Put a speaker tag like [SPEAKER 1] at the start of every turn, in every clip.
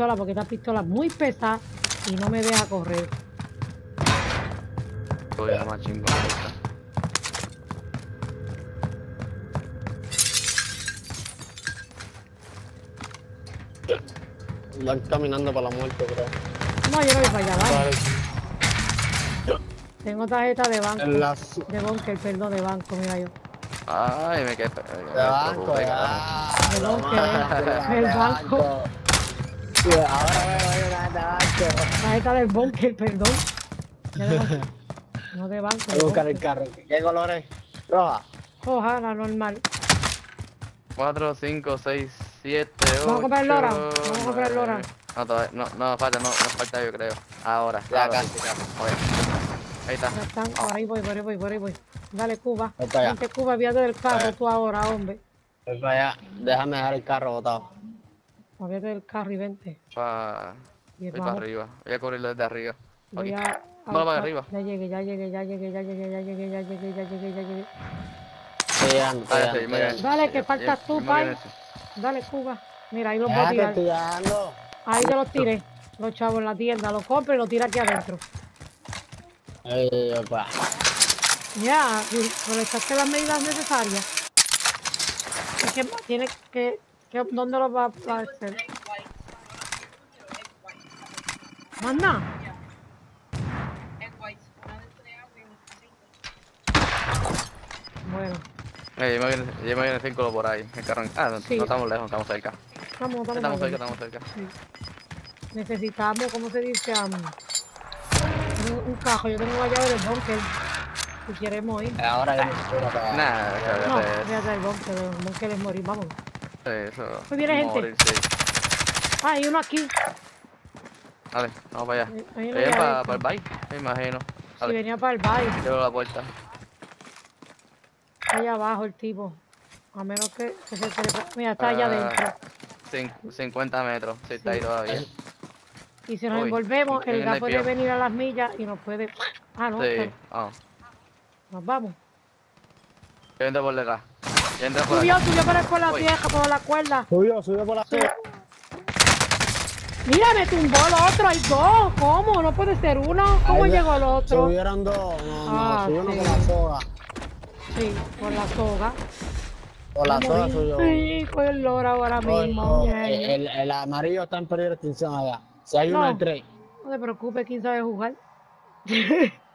[SPEAKER 1] pistola porque esta pistola es muy pesada y no me deja correr.
[SPEAKER 2] Voy a más chingón.
[SPEAKER 3] Van caminando para la muerte, creo.
[SPEAKER 1] No, yo no voy para allá, ¿vale? Tengo tarjeta de banco.
[SPEAKER 3] La...
[SPEAKER 1] De bunker, perdón, de banco, mira yo.
[SPEAKER 2] Ay, me quedé.
[SPEAKER 3] De banco, ya.
[SPEAKER 1] De bunker, del banco.
[SPEAKER 3] Sí, ahora una de banco.
[SPEAKER 1] Tarjeta del bunker, perdón. No de banco.
[SPEAKER 3] Voy a buscar el carro. ¿Qué colores? Roja.
[SPEAKER 1] Ojalá, la normal.
[SPEAKER 2] 4, 5, 6, 7, 8.
[SPEAKER 1] Vamos a comprar el Lora, vamos a comprar el Lora.
[SPEAKER 2] No, todavía, no, no, falta, no, no falta yo creo. Ahora,
[SPEAKER 3] Ya, casi, casi.
[SPEAKER 2] Oye. Ahí está.
[SPEAKER 1] Ya están, por ahí voy, por ahí voy, por ahí voy. Dale, Cuba. Vente, Cuba, víate del carro tú ahora, hombre.
[SPEAKER 3] Voy para allá. Déjame dejar el carro botado.
[SPEAKER 1] Víate del carro y vente.
[SPEAKER 2] Pa... Voy para arriba. Voy a correr desde arriba.
[SPEAKER 1] voy
[SPEAKER 2] Aquí.
[SPEAKER 1] a...
[SPEAKER 2] Vamos para
[SPEAKER 1] a-
[SPEAKER 2] arriba.
[SPEAKER 1] Ya llegué, ya llegué, ya llegué, ya llegué, ya llegué, ya llegué, ya llegué, ya llegué.
[SPEAKER 2] Ah.
[SPEAKER 1] Dale, que faltas tú, pai. Dale, Cuba. Mira, ahí los voy a
[SPEAKER 3] te
[SPEAKER 1] tirar. Ahí te los tiré. Los chavos en la tienda. Los compro y los tira aquí adentro. Ya, colectaste las medidas necesarias. Es que tiene que, que ¿dónde los va a hacer? Más nada. Bueno,
[SPEAKER 2] Eh, yo me viene, yo me viene el círculo por ahí. El carro. en- Ah, no,
[SPEAKER 1] Sí.
[SPEAKER 2] no estamos lejos, estamos cerca.
[SPEAKER 1] estamos, estamos,
[SPEAKER 2] Estamos cerca, estamos cerca.
[SPEAKER 1] Sí. Necesitamos, ¿cómo se dice? Am, un, un cajo. Yo tengo la llave del bunker. Si queremos ir.
[SPEAKER 3] Ahora ya me estoy para allá.
[SPEAKER 2] Nada,
[SPEAKER 1] No,
[SPEAKER 2] fíjate
[SPEAKER 1] el bunker. El bunker es morir. Vamos.
[SPEAKER 2] Eso.
[SPEAKER 1] Pues viene gente.
[SPEAKER 2] sí.
[SPEAKER 1] Ah, hay uno aquí.
[SPEAKER 2] Dale, vamos para allá. Vienen
[SPEAKER 1] allá
[SPEAKER 2] para, el baile, me imagino.
[SPEAKER 1] Si
[SPEAKER 2] Dale,
[SPEAKER 1] venía para el baile.
[SPEAKER 2] cierro la puerta.
[SPEAKER 1] Allá abajo el tipo. A menos que, que se trepa. Mira, está allá
[SPEAKER 2] Ah,
[SPEAKER 1] adentro.
[SPEAKER 2] cin- 50 metros, si está ahí todavía.
[SPEAKER 1] Y si nos
[SPEAKER 2] uy,
[SPEAKER 1] envolvemos,
[SPEAKER 2] ¿quién
[SPEAKER 1] el gas puede venir a las millas y nos puede. Ah, no.
[SPEAKER 2] Sí, vamos.
[SPEAKER 1] Nos vamos.
[SPEAKER 2] Yo entro por detrás. Yo entro por
[SPEAKER 1] Subió, subió por, por la vieja, por la cuerda.
[SPEAKER 3] Subió, subió por la
[SPEAKER 1] Subió. Mira, me tumbó el otro. Hay dos. ¿Cómo? No puede ser uno. ¿Cómo
[SPEAKER 3] Ahí
[SPEAKER 1] llegó el otro?
[SPEAKER 3] Subieron dos. No, no,
[SPEAKER 1] Ah,
[SPEAKER 3] subió uno
[SPEAKER 1] sí.
[SPEAKER 3] por la soga.
[SPEAKER 1] Sí, por la soga.
[SPEAKER 3] Por la soga subió.
[SPEAKER 1] Sí, con el loro ahora mismo.
[SPEAKER 3] no, el, el, amarillo está en peligro de extinción allá. Si hay uno
[SPEAKER 1] No.
[SPEAKER 3] hay tres.
[SPEAKER 1] No te preocupes, quién sabe jugar.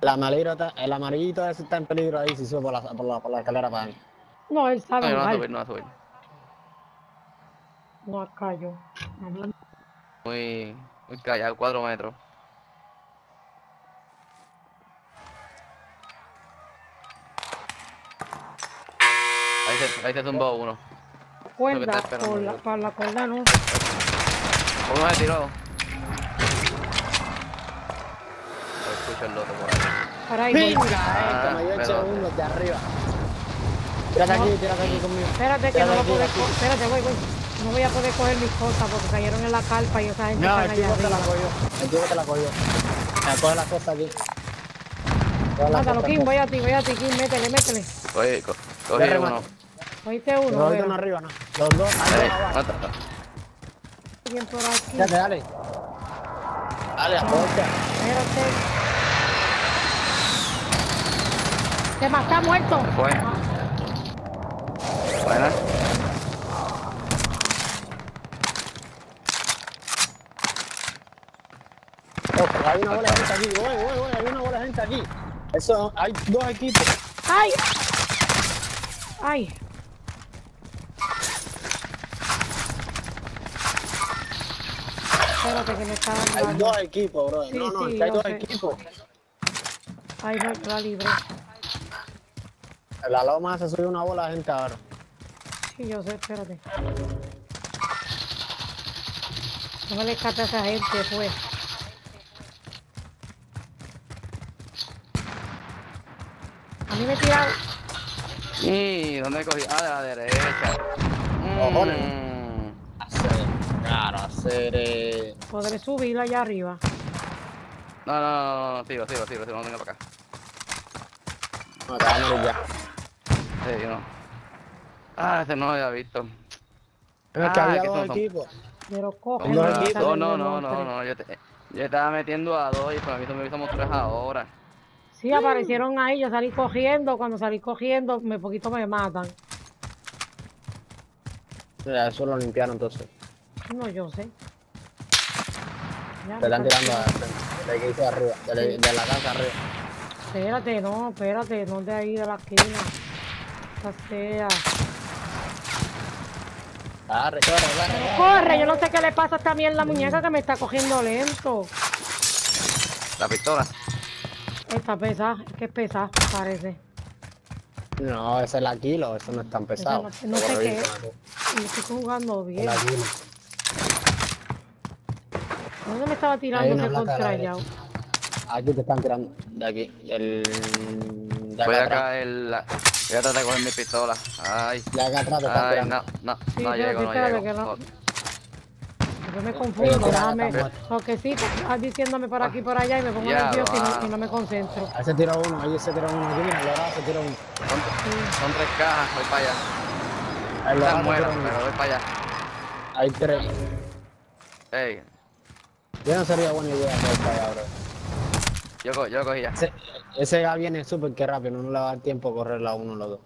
[SPEAKER 3] El amarillo está, el amarillito ese está en peligro ahí si sube por la, por la, por la escalera para ahí.
[SPEAKER 1] No, él
[SPEAKER 2] No,
[SPEAKER 1] sabe
[SPEAKER 2] no va a subir, no va a subir.
[SPEAKER 1] No, acá yo.
[SPEAKER 2] Muy, muy callado, 4 metros. Ahí se, ahí se tumbó uno.
[SPEAKER 1] Cuerda, por la,
[SPEAKER 2] ¿no?
[SPEAKER 1] para la cuerda no.
[SPEAKER 2] Uno se tiró. Escucho el lote por ahí.
[SPEAKER 1] Para ahí voy.
[SPEAKER 3] ¡Venga!
[SPEAKER 2] Ah,
[SPEAKER 3] Eh,
[SPEAKER 2] pero-
[SPEAKER 3] segundos de arriba. Tírate aquí, tírate aquí conmigo.
[SPEAKER 1] Espérate que no lo
[SPEAKER 3] aquí,
[SPEAKER 1] puedo
[SPEAKER 3] aquí.
[SPEAKER 1] Espérate, voy, voy. No voy a poder coger mis cosas porque cayeron en la carpa y esa gente
[SPEAKER 3] No,
[SPEAKER 1] allá
[SPEAKER 3] la
[SPEAKER 1] arriba.
[SPEAKER 3] cogió. El tipo te la cogió. Me coge las cosas aquí. Coge las
[SPEAKER 1] Mátalo,
[SPEAKER 3] cosas,
[SPEAKER 1] Kim,
[SPEAKER 3] cosas.
[SPEAKER 1] voy a ti, voy a ti, Kim, métele, métele.
[SPEAKER 2] Oye, co cogí uno.
[SPEAKER 1] Oíste uno, veo.
[SPEAKER 3] uno arriba, ¿no? Los dos. va.
[SPEAKER 2] mata.
[SPEAKER 1] Alguien por aquí.
[SPEAKER 3] Dale, dale. Dale, aporta.
[SPEAKER 1] Espérate. Se me está muerto.
[SPEAKER 2] Se fue. Buena.
[SPEAKER 3] Oh, hay una bola de gente aquí. Voy, voy, voy. Hay una bola de gente aquí. Eso, hay dos equipos.
[SPEAKER 1] ¡Ay! ¡Ay! Espérate que me está
[SPEAKER 3] Hay
[SPEAKER 1] dando.
[SPEAKER 3] dos equipos, bro.
[SPEAKER 1] Sí,
[SPEAKER 3] no, no,
[SPEAKER 1] sí,
[SPEAKER 3] hay dos
[SPEAKER 1] sé.
[SPEAKER 3] equipos.
[SPEAKER 1] Ay, no, la libre.
[SPEAKER 3] En la loma se sube una bola de gente ahora.
[SPEAKER 1] Sí, yo sé, espérate. No me le escape a esa gente, pues. A mí me tiraron.
[SPEAKER 2] ¿Y dónde cogí? Ah, de la derecha.
[SPEAKER 3] Cojones.
[SPEAKER 2] Mm.
[SPEAKER 3] Hacer, claro, hacer. Eh...
[SPEAKER 1] Podré subir allá arriba.
[SPEAKER 2] No, no, no, no, sigo, sigo, sigo, sigo, no venga para acá.
[SPEAKER 3] No, te va a
[SPEAKER 2] no. Ah, ese no lo había visto.
[SPEAKER 3] Pero es que
[SPEAKER 2] Ah,
[SPEAKER 3] había
[SPEAKER 2] que
[SPEAKER 3] dos
[SPEAKER 2] son-
[SPEAKER 3] equipos.
[SPEAKER 1] Pero coge.
[SPEAKER 2] No, no, no, no,
[SPEAKER 1] tres.
[SPEAKER 2] no. Yo, te- yo estaba metiendo a dos y para mí me somos tres ahora.
[SPEAKER 1] Sí, aparecieron ahí, yo salí cogiendo, cuando salí cogiendo, me poquito me matan.
[SPEAKER 3] Ya, Eso lo limpiaron entonces.
[SPEAKER 1] No, yo sé. Ya,
[SPEAKER 3] Te están tirando a- de arriba, de la, de la casa arriba.
[SPEAKER 1] Espérate, no, espérate, no de ahí de la esquina. Esta sea.
[SPEAKER 3] Corre, corre, corre.
[SPEAKER 1] Corre, yo no sé qué le pasa también la muñeca que me está cogiendo lento.
[SPEAKER 2] La pistola.
[SPEAKER 1] Esta pesa, es que es pesa, parece.
[SPEAKER 3] No, esa es la kilo, eso no es tan pesado.
[SPEAKER 1] no- no sé qué es. Y estoy jugando bien.
[SPEAKER 3] la kilo.
[SPEAKER 1] ¿Dónde me estaba tirando ese
[SPEAKER 3] a
[SPEAKER 1] contrallado?
[SPEAKER 3] Aquí te están tirando, de aquí, el... De
[SPEAKER 2] Voy
[SPEAKER 3] acá
[SPEAKER 2] a
[SPEAKER 3] atrás.
[SPEAKER 2] caer la... Voy a tratar de coger mi pistola. Ay.
[SPEAKER 3] De acá atrás
[SPEAKER 2] Ay, no, no,
[SPEAKER 1] Sí,
[SPEAKER 2] no llego, no llego.
[SPEAKER 1] que no-. Yo me confundo, déjame. Porque sí, estás diciéndome por aquí por allá y me pongo
[SPEAKER 2] Ya,
[SPEAKER 1] nervioso y no, y no me concentro.
[SPEAKER 3] Ahí se tiró uno, ahí se tiró uno, aquí mira, el se tiró uno.
[SPEAKER 2] Son, son tres cajas, voy para allá. Están
[SPEAKER 3] uno.
[SPEAKER 2] pero voy para allá.
[SPEAKER 3] Hay tres.
[SPEAKER 2] Ey,
[SPEAKER 3] Yo no sería buena idea para allá, bro.
[SPEAKER 2] Yo, co- yo cogí ya.
[SPEAKER 3] Ese, ese gas viene súper que rápido, no le va a dar tiempo a correr la uno o los dos.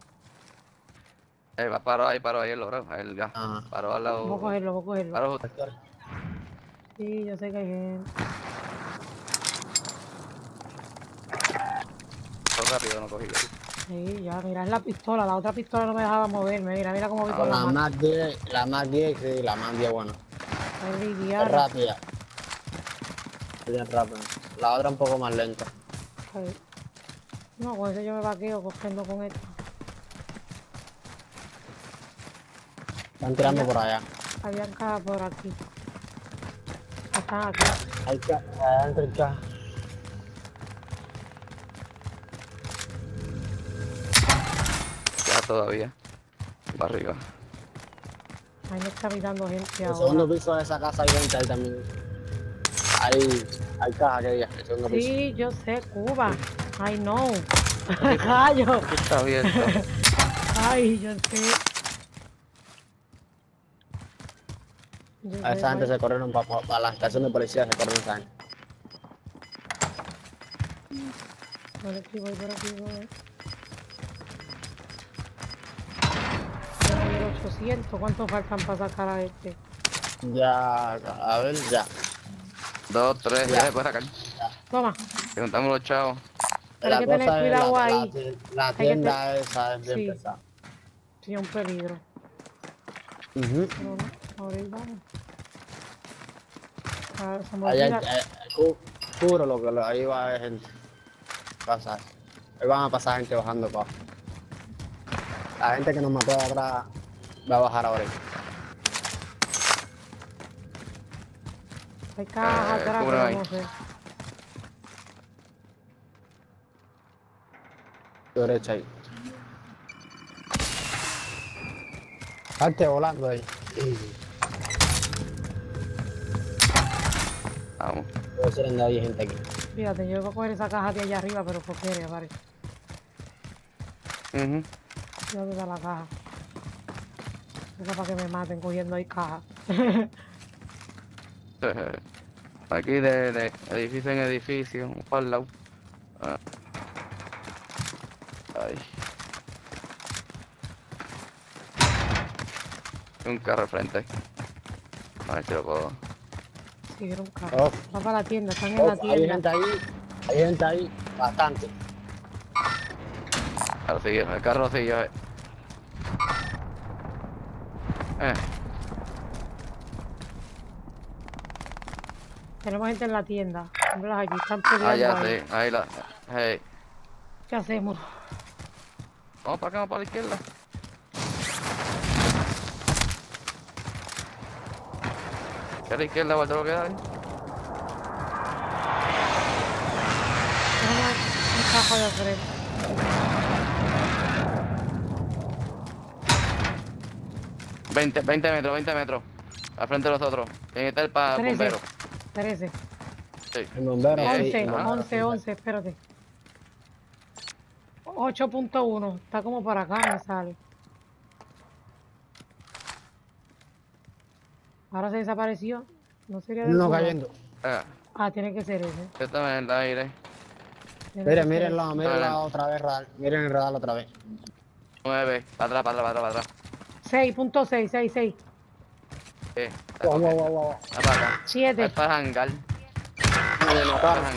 [SPEAKER 2] Ey, va, paró ahí, paró ahí el logro. El gas.
[SPEAKER 3] Ajá.
[SPEAKER 2] Paró al
[SPEAKER 1] Voy a
[SPEAKER 2] lado.
[SPEAKER 1] cogerlo, voy a cogerlo.
[SPEAKER 2] Paró justo.
[SPEAKER 1] Sí, yo sé que hay gente.
[SPEAKER 2] Rápido, no cogí.
[SPEAKER 1] Sí, ya, mira, es la pistola. La otra pistola no me dejaba moverme. Mira, mira cómo voy con la
[SPEAKER 3] La más 10, la más 10, sí, la más 10, bueno. Es rápida. Bien rápida. La otra un poco más lenta.
[SPEAKER 1] No, con eso yo me vaqueo cogiendo con esto.
[SPEAKER 3] Están tirando por allá.
[SPEAKER 1] Había cajas por aquí. Están aquí.
[SPEAKER 3] Hay que, adentro caja.
[SPEAKER 2] Ya todavía. Para arriba.
[SPEAKER 1] Ahí me está mirando gente
[SPEAKER 3] El
[SPEAKER 1] ahora.
[SPEAKER 3] segundo piso de esa casa hay gente ahí también. Hay, hay caja que piso.
[SPEAKER 1] Sí, yo sé, Cuba. Know. Gallo.
[SPEAKER 2] Aquí está abierto.
[SPEAKER 1] Ay, yo sé. Yo
[SPEAKER 3] A esa gente se corrieron para la estación de policía, se corrieron esa gente.
[SPEAKER 1] Por aquí voy, por aquí voy. Voy a ir 800. ¿Cuánto faltan para sacar a este?
[SPEAKER 3] Ya, a ver, ya.
[SPEAKER 2] Dos, tres, ya puede sacar.
[SPEAKER 1] Toma.
[SPEAKER 2] Preguntamos los chavos.
[SPEAKER 1] Pero hay que tener cuidado
[SPEAKER 3] la,
[SPEAKER 1] ahí.
[SPEAKER 3] La, la
[SPEAKER 1] que
[SPEAKER 3] tienda esa es bien
[SPEAKER 1] Sí.
[SPEAKER 3] pesada.
[SPEAKER 1] Sí, un peligro.
[SPEAKER 3] Ujú.
[SPEAKER 1] Pero no, ahora ahí vamos. Se me
[SPEAKER 3] Ahí hay,
[SPEAKER 1] olvida-
[SPEAKER 3] eh, Cubro lo que lo- ahí va a haber gente. Pasar. Ahí van a pasar gente bajando para abajo. La gente que nos mató de atrás va a bajar ahora.
[SPEAKER 1] Hay cajas
[SPEAKER 2] Eh,
[SPEAKER 1] atrás, pero no sé.
[SPEAKER 3] Derecha ahí. Salte volando ahí.
[SPEAKER 2] Vamos.
[SPEAKER 3] Puede ser donde hay gente aquí.
[SPEAKER 1] Fíjate, yo voy a coger esa caja de allá arriba, pero por quiere, vale.
[SPEAKER 2] Ujú.
[SPEAKER 1] ¿Dónde está la caja? Esa para que me maten cogiendo ahí caja.
[SPEAKER 2] Aquí de, de edificio en edificio, un para el lado. Ah. Ay. Un carro al frente. A ver si lo puedo.
[SPEAKER 1] Sí, era un carro.
[SPEAKER 3] Oh,
[SPEAKER 1] Va para la tienda, están en
[SPEAKER 3] oh,
[SPEAKER 1] la
[SPEAKER 3] hay
[SPEAKER 1] tienda.
[SPEAKER 3] gente ahí. Hay gente ahí. Bastante.
[SPEAKER 2] Ahora sigue, el carro sigue. Eh. Eh,
[SPEAKER 1] Tenemos gente en la tienda. Míralos allí, están peleando
[SPEAKER 2] ah, ya
[SPEAKER 1] ahí.
[SPEAKER 2] sí, ahí la. Hey.
[SPEAKER 1] ¿Qué hacemos?
[SPEAKER 2] Vamos para acá, vamos para la izquierda. ¿Qué a la izquierda, vuelta lo que hay?
[SPEAKER 1] Un cajo de frente.
[SPEAKER 2] 20, 20 metros, 20 metros. Al frente de nosotros. ¿Quién está el pa
[SPEAKER 1] 13.
[SPEAKER 2] bombero?
[SPEAKER 1] 13.
[SPEAKER 2] Sí.
[SPEAKER 3] Bombero.
[SPEAKER 2] Bien.
[SPEAKER 3] sí,
[SPEAKER 1] 11,
[SPEAKER 3] el bombero,
[SPEAKER 1] 11,
[SPEAKER 3] sí.
[SPEAKER 1] 11, espérate. 8.1, está como para acá, me sale. Ahora se desapareció. No sería de
[SPEAKER 3] Uno
[SPEAKER 1] Cuba.
[SPEAKER 3] cayendo.
[SPEAKER 2] Eh,
[SPEAKER 1] Ah, tiene que ser ese.
[SPEAKER 2] yo también en el aire.
[SPEAKER 3] Miren, mírenlo, mírenlo otra vez, radar. Miren el radar otra vez.
[SPEAKER 2] 9. Para atrás, para atrás, para atrás, para atrás.
[SPEAKER 1] 6.6, 6, 6.
[SPEAKER 2] Eh,
[SPEAKER 3] Wow, wow, wow, wow.
[SPEAKER 2] está para acá.
[SPEAKER 1] 7.
[SPEAKER 2] Es para hangar.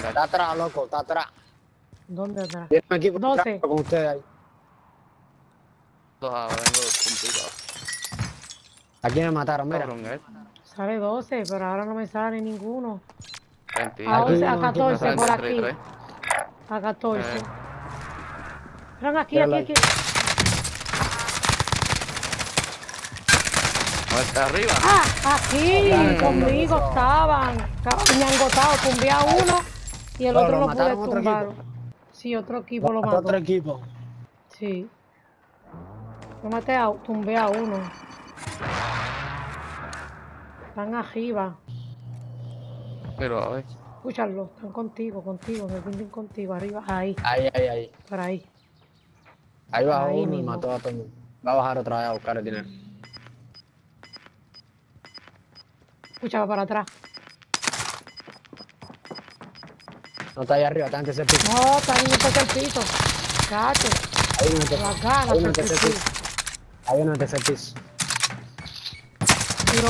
[SPEAKER 3] Está atrás, loco, está atrás.
[SPEAKER 1] ¿Dónde atrás?
[SPEAKER 3] Tiene un equipo
[SPEAKER 1] Doce.
[SPEAKER 3] con ustedes ahí.
[SPEAKER 2] Dos ahora, tengo dos puntitos.
[SPEAKER 3] Aquí me mataron, mira.
[SPEAKER 2] Eh.
[SPEAKER 1] Sale 12, pero ahora no me sale ninguno.
[SPEAKER 2] Mentira.
[SPEAKER 1] A,
[SPEAKER 3] Aquí
[SPEAKER 1] 11, a
[SPEAKER 3] no, aquí
[SPEAKER 1] 14
[SPEAKER 2] Salen
[SPEAKER 1] por
[SPEAKER 2] tres,
[SPEAKER 1] aquí. A 14.
[SPEAKER 2] Eh.
[SPEAKER 1] Miren aquí, aquí, aquí.
[SPEAKER 2] ¿No está arriba?
[SPEAKER 1] Ah, aquí, conmigo
[SPEAKER 3] dale.
[SPEAKER 1] estaban. Estaban ñangotados. Tumbé a uno y el
[SPEAKER 3] Pero
[SPEAKER 1] otro
[SPEAKER 3] lo
[SPEAKER 1] lo pude
[SPEAKER 3] mataron otro
[SPEAKER 1] tumbar.
[SPEAKER 3] equipo.
[SPEAKER 1] Sí, otro equipo lo
[SPEAKER 3] Mató
[SPEAKER 1] mató.
[SPEAKER 3] otro equipo.
[SPEAKER 1] Sí. Yo maté a, tumbé a uno. Están arriba.
[SPEAKER 2] Pero a ver.
[SPEAKER 1] Escúchalo, están contigo, contigo, me pinten contigo, arriba, ahí,
[SPEAKER 3] Ahí, ahí, ahí.
[SPEAKER 1] por ahí.
[SPEAKER 3] Ahí bajó
[SPEAKER 1] Ahí
[SPEAKER 3] uno y
[SPEAKER 1] mismo.
[SPEAKER 3] mató a todo el mundo. Va a bajar otra vez a buscar el dinero.
[SPEAKER 1] Escúchalo para atrás.
[SPEAKER 3] No está ahí arriba, está en ese piso.
[SPEAKER 1] No, está piso.
[SPEAKER 3] Ahí en el Ahí en el
[SPEAKER 1] tercer
[SPEAKER 3] tercer
[SPEAKER 1] piso.
[SPEAKER 3] piso. Ahí en el tercer piso.
[SPEAKER 1] Tiro.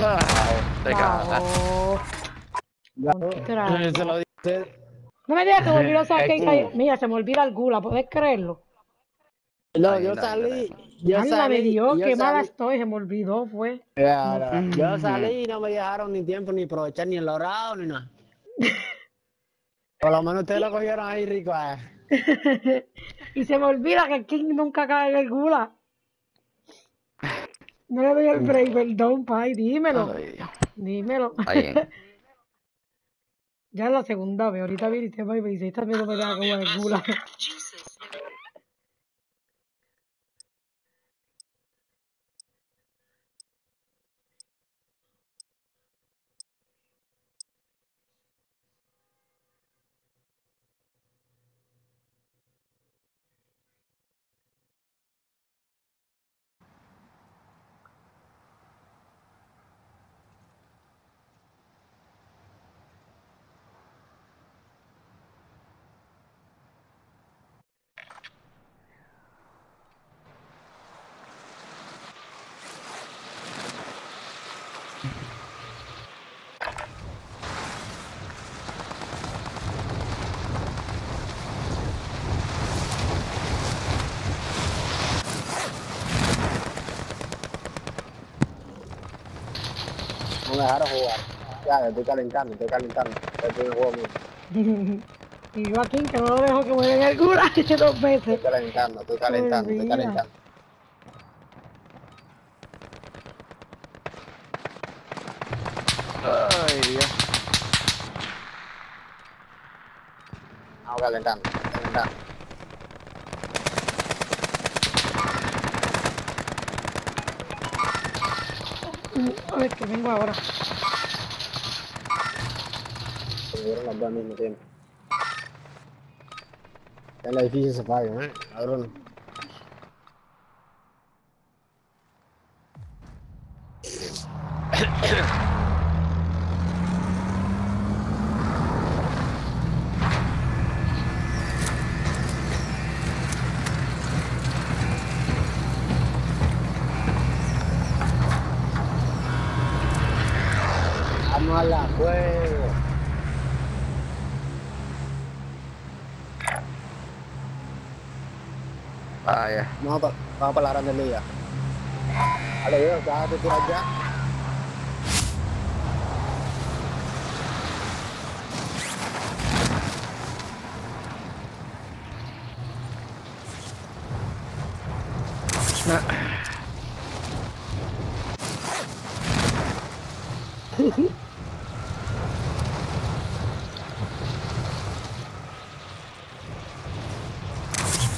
[SPEAKER 2] Ah, te cagas.
[SPEAKER 3] Se lo dije.
[SPEAKER 1] No me digas que me olvidó saber que
[SPEAKER 3] Es
[SPEAKER 1] hay-
[SPEAKER 3] que-
[SPEAKER 1] Mira, se me olvida el gula, ¿puedes creerlo?
[SPEAKER 3] No, yo salí. Yo
[SPEAKER 1] Ándame
[SPEAKER 3] salí.
[SPEAKER 1] Dios,
[SPEAKER 3] yo
[SPEAKER 1] qué mala
[SPEAKER 3] salí.
[SPEAKER 1] estoy, se me olvidó, fue.
[SPEAKER 3] Ya, ya. Yo salí y no me dejaron ni tiempo ni aprovechar ni el orado ni nada. Por lo menos ustedes lo cogieron ahí rico. eh.
[SPEAKER 1] y se me olvida que el King nunca cae en el gula. No le doy el break, perdón, pai, dímelo.
[SPEAKER 2] Ay, Dios.
[SPEAKER 1] Dímelo.
[SPEAKER 2] Bien.
[SPEAKER 1] Ya es la segunda vez, ahorita viniste y me dice, esta vez no me deja jugar el gula.
[SPEAKER 3] Dejaron jugar. Ya, me estoy calentando, estoy calentando. Es el primer juego mío.
[SPEAKER 1] y yo a King que no lo dejo que muera en el gula dos veces.
[SPEAKER 3] Estoy calentando, estoy calentando, estoy calentando.
[SPEAKER 2] Ay, Dios.
[SPEAKER 3] Vamos calentando, calentando.
[SPEAKER 1] A ver, que vengo ahora.
[SPEAKER 3] Se dieron las dos al mismo tiempo. Ya el edificio se falla, ¿eh? Cabrón. Vamos a la juego.
[SPEAKER 2] Vaya.
[SPEAKER 3] Vamos para, vamos para la grande liga. Vale, yo, déjate tirar ya.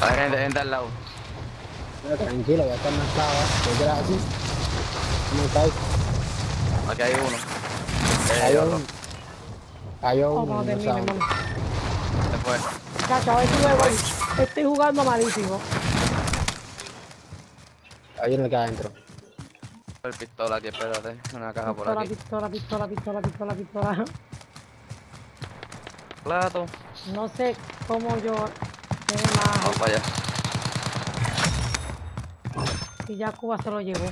[SPEAKER 2] A ver, gente, gente al lado.
[SPEAKER 3] Mira, tranquilo, ya está mezclado, ¿eh? ¿Qué quieres así? ¿Cómo estáis?
[SPEAKER 2] Aquí hay uno. Eh,
[SPEAKER 3] Cayó
[SPEAKER 2] otro.
[SPEAKER 3] uno. Cayó
[SPEAKER 1] Oh,
[SPEAKER 3] uno.
[SPEAKER 1] cuando
[SPEAKER 3] no
[SPEAKER 1] termine.
[SPEAKER 2] Después.
[SPEAKER 1] Chacho, a ver si. Estoy jugando malísimo.
[SPEAKER 3] Ahí en el que adentro.
[SPEAKER 2] El pistola aquí, espérate. Una caja por
[SPEAKER 1] Pistola,
[SPEAKER 2] aquí.
[SPEAKER 1] pistola, pistola, pistola, pistola, pistola.
[SPEAKER 2] Plato.
[SPEAKER 1] No sé cómo yo tengo más
[SPEAKER 2] Vamos para allá.
[SPEAKER 1] Y ya Cuba se lo llevó.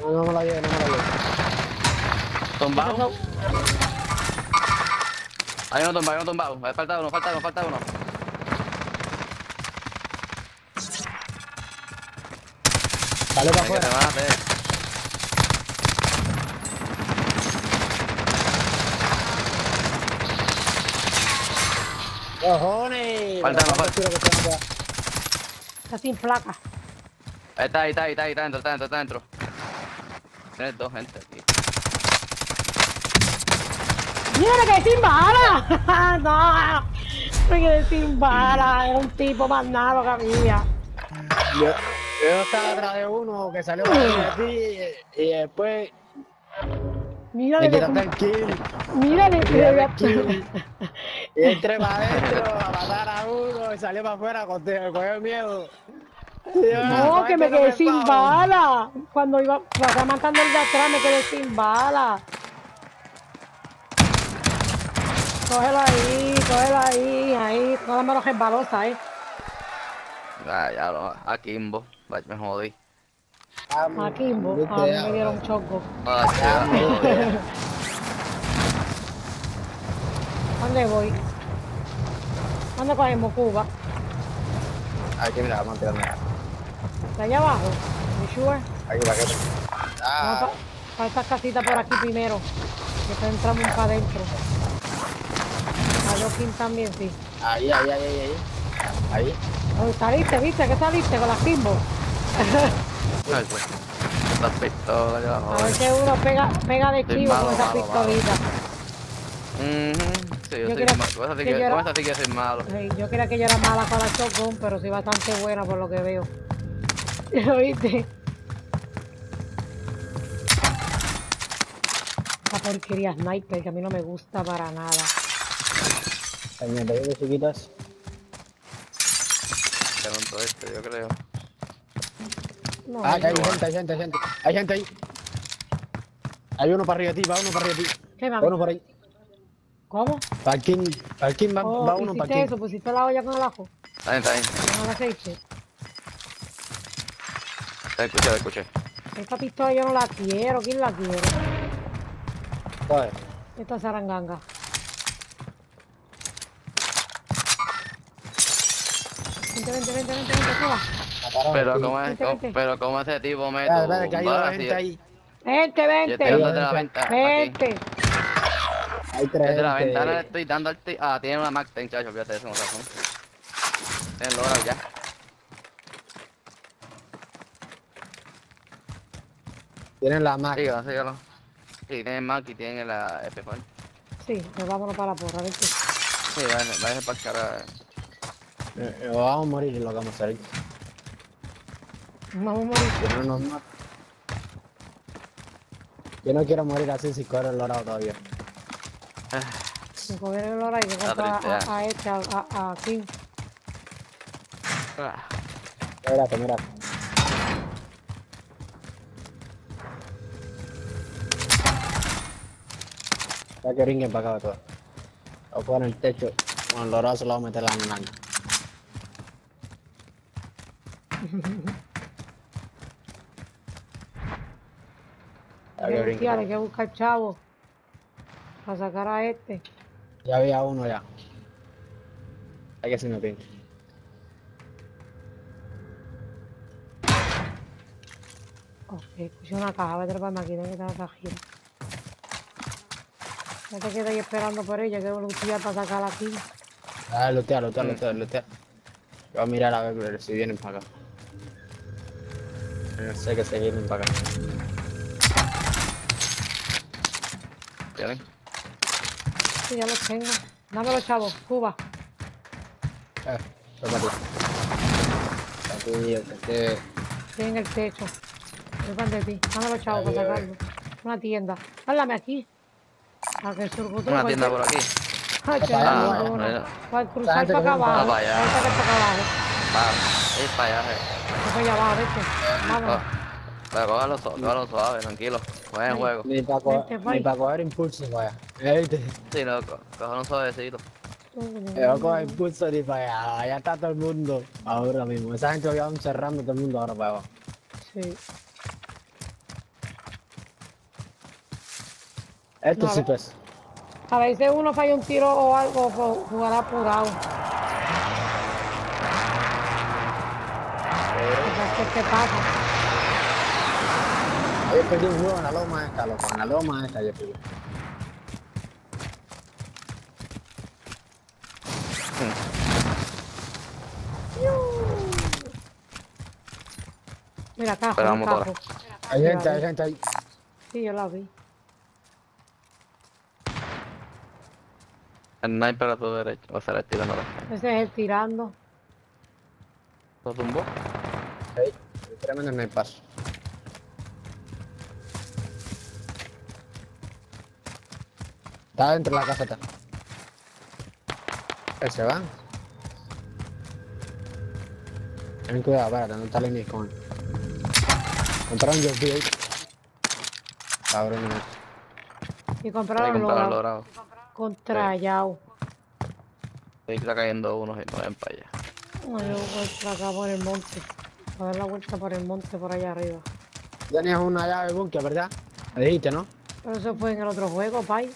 [SPEAKER 3] No, no me la lleve, no me la lleve.
[SPEAKER 2] Tumbado.
[SPEAKER 1] Eso-
[SPEAKER 2] Hay uno tumbado, hay uno tumbado. Me falta uno, falta uno, falta uno.
[SPEAKER 3] Dale para afuera. ¡Cojones!
[SPEAKER 2] Falta,
[SPEAKER 3] Pero
[SPEAKER 2] no,
[SPEAKER 3] ¿cuántos tiros que tengo ya?
[SPEAKER 1] Está sin placa.
[SPEAKER 2] Ahí está, ahí está, ahí está, ahí está dentro, está dentro, está dentro. Tienes dos gente aquí.
[SPEAKER 1] ¡Mira, me quedé sin bala! ¡No! Me quedé sin bala. Era un tipo más nada que había.
[SPEAKER 3] Yo, yo estaba atrás de uno que salió ti y, y después
[SPEAKER 1] Mira, le
[SPEAKER 3] quitaste el kill.
[SPEAKER 1] Mira, le
[SPEAKER 3] el kill. Y entré para adentro a matar a uno y salió para afuera con cogió miedo.
[SPEAKER 1] No,
[SPEAKER 3] "Ay,
[SPEAKER 1] que me quedé sin
[SPEAKER 3] pago".
[SPEAKER 1] bala. Cuando iba, estaba matando el de atrás, me quedé sin bala. Cógelo ahí, cógelo ahí, ahí. No dame los resbalosa, eh.
[SPEAKER 2] Ah, ya lo. A Kimbo. Vaya, me jodí.
[SPEAKER 1] A Kimbo, a mí me dieron choco.
[SPEAKER 2] Ah, ya.
[SPEAKER 1] ¿Dónde voy? ¿Dónde cogemos Cuba?
[SPEAKER 3] Aquí, mira, vamos a
[SPEAKER 1] ¿De allá abajo? ¿You sure?
[SPEAKER 3] Aquí, para que. Ah,
[SPEAKER 1] para estas casitas por aquí primero. Después entramos para adentro. A Joaquín también, sí.
[SPEAKER 3] ahí, ahí, ahí, ahí. Ahí. ahí.
[SPEAKER 1] Oh, saliste, viste, ¿qué saliste con las Kimbo?
[SPEAKER 2] Ay, pues. Estas pistolas, ya
[SPEAKER 1] A ver si uno pega, pega de chivo con esa pistolita.
[SPEAKER 2] Sí, yo,
[SPEAKER 1] quería
[SPEAKER 2] sí
[SPEAKER 1] que
[SPEAKER 2] que,
[SPEAKER 1] yo era-
[SPEAKER 2] con esa sí que soy malo.
[SPEAKER 1] Ey, yo creía que yo era mala con la shotgun, pero soy bastante buena por lo que veo. ¿Oíste? Esa porquería sniper que a mí no me gusta para nada.
[SPEAKER 3] De chiquitas.
[SPEAKER 2] Todo este, yo creo.
[SPEAKER 1] No,
[SPEAKER 3] Ah, que hay
[SPEAKER 2] igual.
[SPEAKER 3] gente, hay gente, hay gente. Hay gente ahí. Hay uno para arriba de ti, va uno para arriba de ti.
[SPEAKER 1] ¿Qué
[SPEAKER 3] Va uno por ahí.
[SPEAKER 1] ¿Cómo?
[SPEAKER 3] Parking, parking, va,
[SPEAKER 1] Oh,
[SPEAKER 3] va uno,
[SPEAKER 1] ¿hiciste
[SPEAKER 3] parking.
[SPEAKER 1] eso? ¿Pusiste la olla con el ajo?
[SPEAKER 2] Está bien, está bien.
[SPEAKER 1] ¿Con el aceite?
[SPEAKER 2] Te escuché, te escuché.
[SPEAKER 1] Esta pistola yo no la quiero. ¿Quién la quiere?
[SPEAKER 3] Joder.
[SPEAKER 1] Esta zaranganga. Vente, vente, vente, vente, vente.
[SPEAKER 3] Mataron
[SPEAKER 2] Pero como, es,
[SPEAKER 1] Vente, vente.
[SPEAKER 2] pero como ese tipo me
[SPEAKER 3] que hay gente
[SPEAKER 2] yo-
[SPEAKER 3] ahí.
[SPEAKER 1] Vente,
[SPEAKER 2] Yo
[SPEAKER 1] vente.
[SPEAKER 2] estoy dando de la ventana. Aquí.
[SPEAKER 1] Vente.
[SPEAKER 3] Hay tres
[SPEAKER 2] Desde la ventana le estoy dando al ti- Ah, tiene una Mac 10, chacho, fíjate eso, no razón. Logrado ya.
[SPEAKER 3] Tienen la Mac.
[SPEAKER 2] Sígalo, sígalo. Sí, tiene Mac y tiene la F4.
[SPEAKER 1] Sí, pues vámonos para la porra, vente.
[SPEAKER 2] Sí, váyase, váyase para el cara.
[SPEAKER 3] Eh, eh, vamos a morir lo que vamos a hacer.
[SPEAKER 1] Vamos a morir.
[SPEAKER 3] Que no nos mata. Yo no quiero morir así si corre el lorado todavía.
[SPEAKER 1] Si coger el
[SPEAKER 2] Está
[SPEAKER 1] comprar
[SPEAKER 2] triste,
[SPEAKER 1] a, a este, a, a, a King.
[SPEAKER 2] Ah,
[SPEAKER 3] Mírate, mírate. Ya que brinquen para acá todo. Lo pongo en el techo. Con el lorado se lo voy a meter en la nalga. Ya
[SPEAKER 1] Hay
[SPEAKER 3] que
[SPEAKER 1] que buscar, hay que buscar chavo. Para sacar a este.
[SPEAKER 3] Ya había uno ya. Hay que hacerme ping.
[SPEAKER 1] Ok, escuché una caja, voy a trepar tengo que esa gira. No te quedes ahí esperando por ella, que voy a para sacarla aquí.
[SPEAKER 3] Ah, lutea, lutea, lutea. Yo voy a mirar a ver si vienen para acá. No sé que se vienen para acá.
[SPEAKER 2] ¿Tienen?
[SPEAKER 1] Sí, ya los tengo. Dámelo, chavo, Cuba.
[SPEAKER 3] Eh, toma tú. Aquí, este.
[SPEAKER 1] Estoy en el techo. Trepan de ti. Dámelo, chavo, para sacarlo. Una tienda. Háblame aquí. A que.
[SPEAKER 2] Una tienda por aquí.
[SPEAKER 1] Ay,
[SPEAKER 3] Ah,
[SPEAKER 1] no, no, no. Para cruzar para acá abajo.
[SPEAKER 2] para allá.
[SPEAKER 1] Acá abajo.
[SPEAKER 2] Va, es para allá. eh.
[SPEAKER 1] Para allá abajo, vete. Vámonos.
[SPEAKER 2] Ah, Pero cógalo, cógalo suave, tranquilo. Buen juego.
[SPEAKER 3] Ni para coger, pa' impulso, vaya. ¿Viste?
[SPEAKER 2] Sí, loco, cógalo suavecito.
[SPEAKER 3] Yo cojo impulso ni para allá. Allá está todo el mundo ahora mismo. Esa gente lo llevan cerrando todo el mundo ahora para abajo.
[SPEAKER 1] Sí.
[SPEAKER 3] Esto
[SPEAKER 1] No,
[SPEAKER 3] sí
[SPEAKER 1] a ver.
[SPEAKER 3] pues.
[SPEAKER 1] A veces uno falla un tiro o algo, jugará apurado. ¿Qué, ¿Qué pasa?
[SPEAKER 3] Yo perdí un juego en la loma esta, loco. En la loma esta yo perdí.
[SPEAKER 1] Mira, cajo,
[SPEAKER 2] Pero vamos.
[SPEAKER 3] Hay gente, hay gente ahí.
[SPEAKER 1] Sí, yo la vi.
[SPEAKER 2] Sniper a tu derecha. Va a ser tirando la
[SPEAKER 1] Ese es el tirando.
[SPEAKER 2] ¿Lo tumbó?
[SPEAKER 3] Tremendo en el paso. Está dentro de la caseta. Se van. Ten cuidado, espérate, no está con él. Compraron yo ahí. Cabrón,
[SPEAKER 1] Y compraron
[SPEAKER 2] compraron el
[SPEAKER 1] lo
[SPEAKER 2] dorado.
[SPEAKER 1] Contra Yao.
[SPEAKER 2] Ahí está cayendo unos y no ven para allá.
[SPEAKER 1] Bueno, yo voy por acá por el monte. A dar la vuelta por el monte por allá arriba.
[SPEAKER 3] Tenías una llave de búnker, ¿verdad? Me dijiste, ¿no?
[SPEAKER 1] Pero eso fue en el otro juego, pai.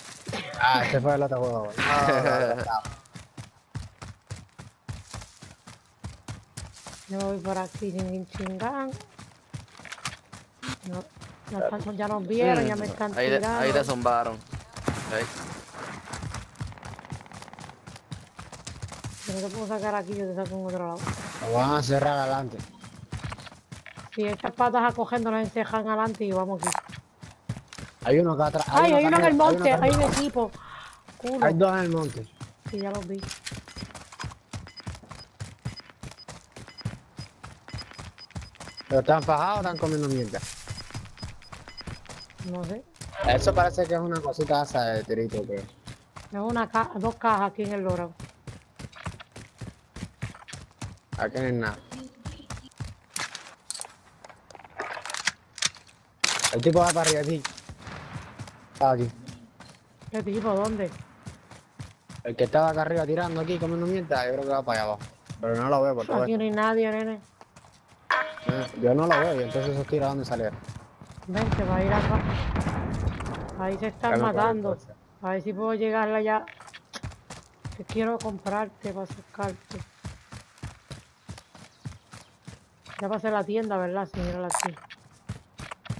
[SPEAKER 3] Ah, este fue el otro juego. güey. No, no, no, no.
[SPEAKER 1] Yo voy por aquí sin chingán. No, ya, están- ya nos vieron, ya me están
[SPEAKER 2] Ahí, de-
[SPEAKER 1] tirando.
[SPEAKER 2] ahí te zumbaron. Ahí.
[SPEAKER 1] No te puedo sacar aquí, yo te saco en otro lado.
[SPEAKER 3] Lo van a cerrar adelante.
[SPEAKER 1] Si estas patas a coger no las encejan adelante y vamos aquí.
[SPEAKER 3] Hay uno acá atrás.
[SPEAKER 1] Ay, hay uno en el monte, hay un equipo. Culo.
[SPEAKER 3] Hay dos en el monte.
[SPEAKER 1] Sí, ya los vi.
[SPEAKER 3] Pero están fajados o están comiendo mierda.
[SPEAKER 1] No sé.
[SPEAKER 3] Eso parece que es una cosita esa de tirito que.
[SPEAKER 1] Es una ca dos cajas aquí en el loro.
[SPEAKER 3] Aquí no hay nada. El tipo va para arriba aquí. Estaba aquí.
[SPEAKER 1] ¿Qué tipo? ¿Dónde?
[SPEAKER 3] El que estaba acá arriba tirando aquí comiendo mierda, yo creo que va para allá abajo. Pero no lo veo por todo
[SPEAKER 1] Aquí no hay nadie, nene.
[SPEAKER 3] Eh, Yo no lo veo y entonces esos tiros dónde salieron.
[SPEAKER 1] Vente, va a ir acá. Ahí se están matando. A ver si puedo llegar allá. Que quiero comprarte para sacarte. Ya pasé la tienda, ¿verdad? Aquí.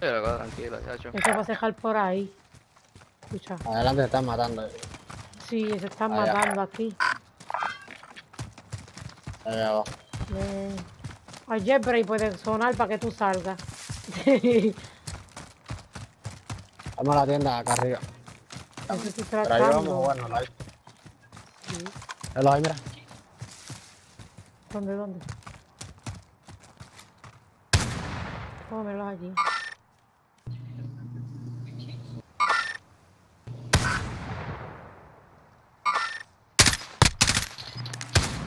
[SPEAKER 2] Sí, loco, tranquilo, chacho.
[SPEAKER 1] Ese va a dejar por ahí. Escucha.
[SPEAKER 3] Adelante se están matando.
[SPEAKER 1] Sí, se están
[SPEAKER 3] Allá.
[SPEAKER 1] matando aquí.
[SPEAKER 3] Ahí abajo.
[SPEAKER 1] Eh, Ay, Jeffrey puede sonar para que tú salgas.
[SPEAKER 3] Vamos a la tienda acá arriba.
[SPEAKER 1] Eso
[SPEAKER 3] Pero ahí vamos a
[SPEAKER 1] tratando.
[SPEAKER 3] jugarnos ahí.
[SPEAKER 1] Sí.
[SPEAKER 3] Ahí, mira.
[SPEAKER 1] ¿Dónde, dónde? Pónmelos allí.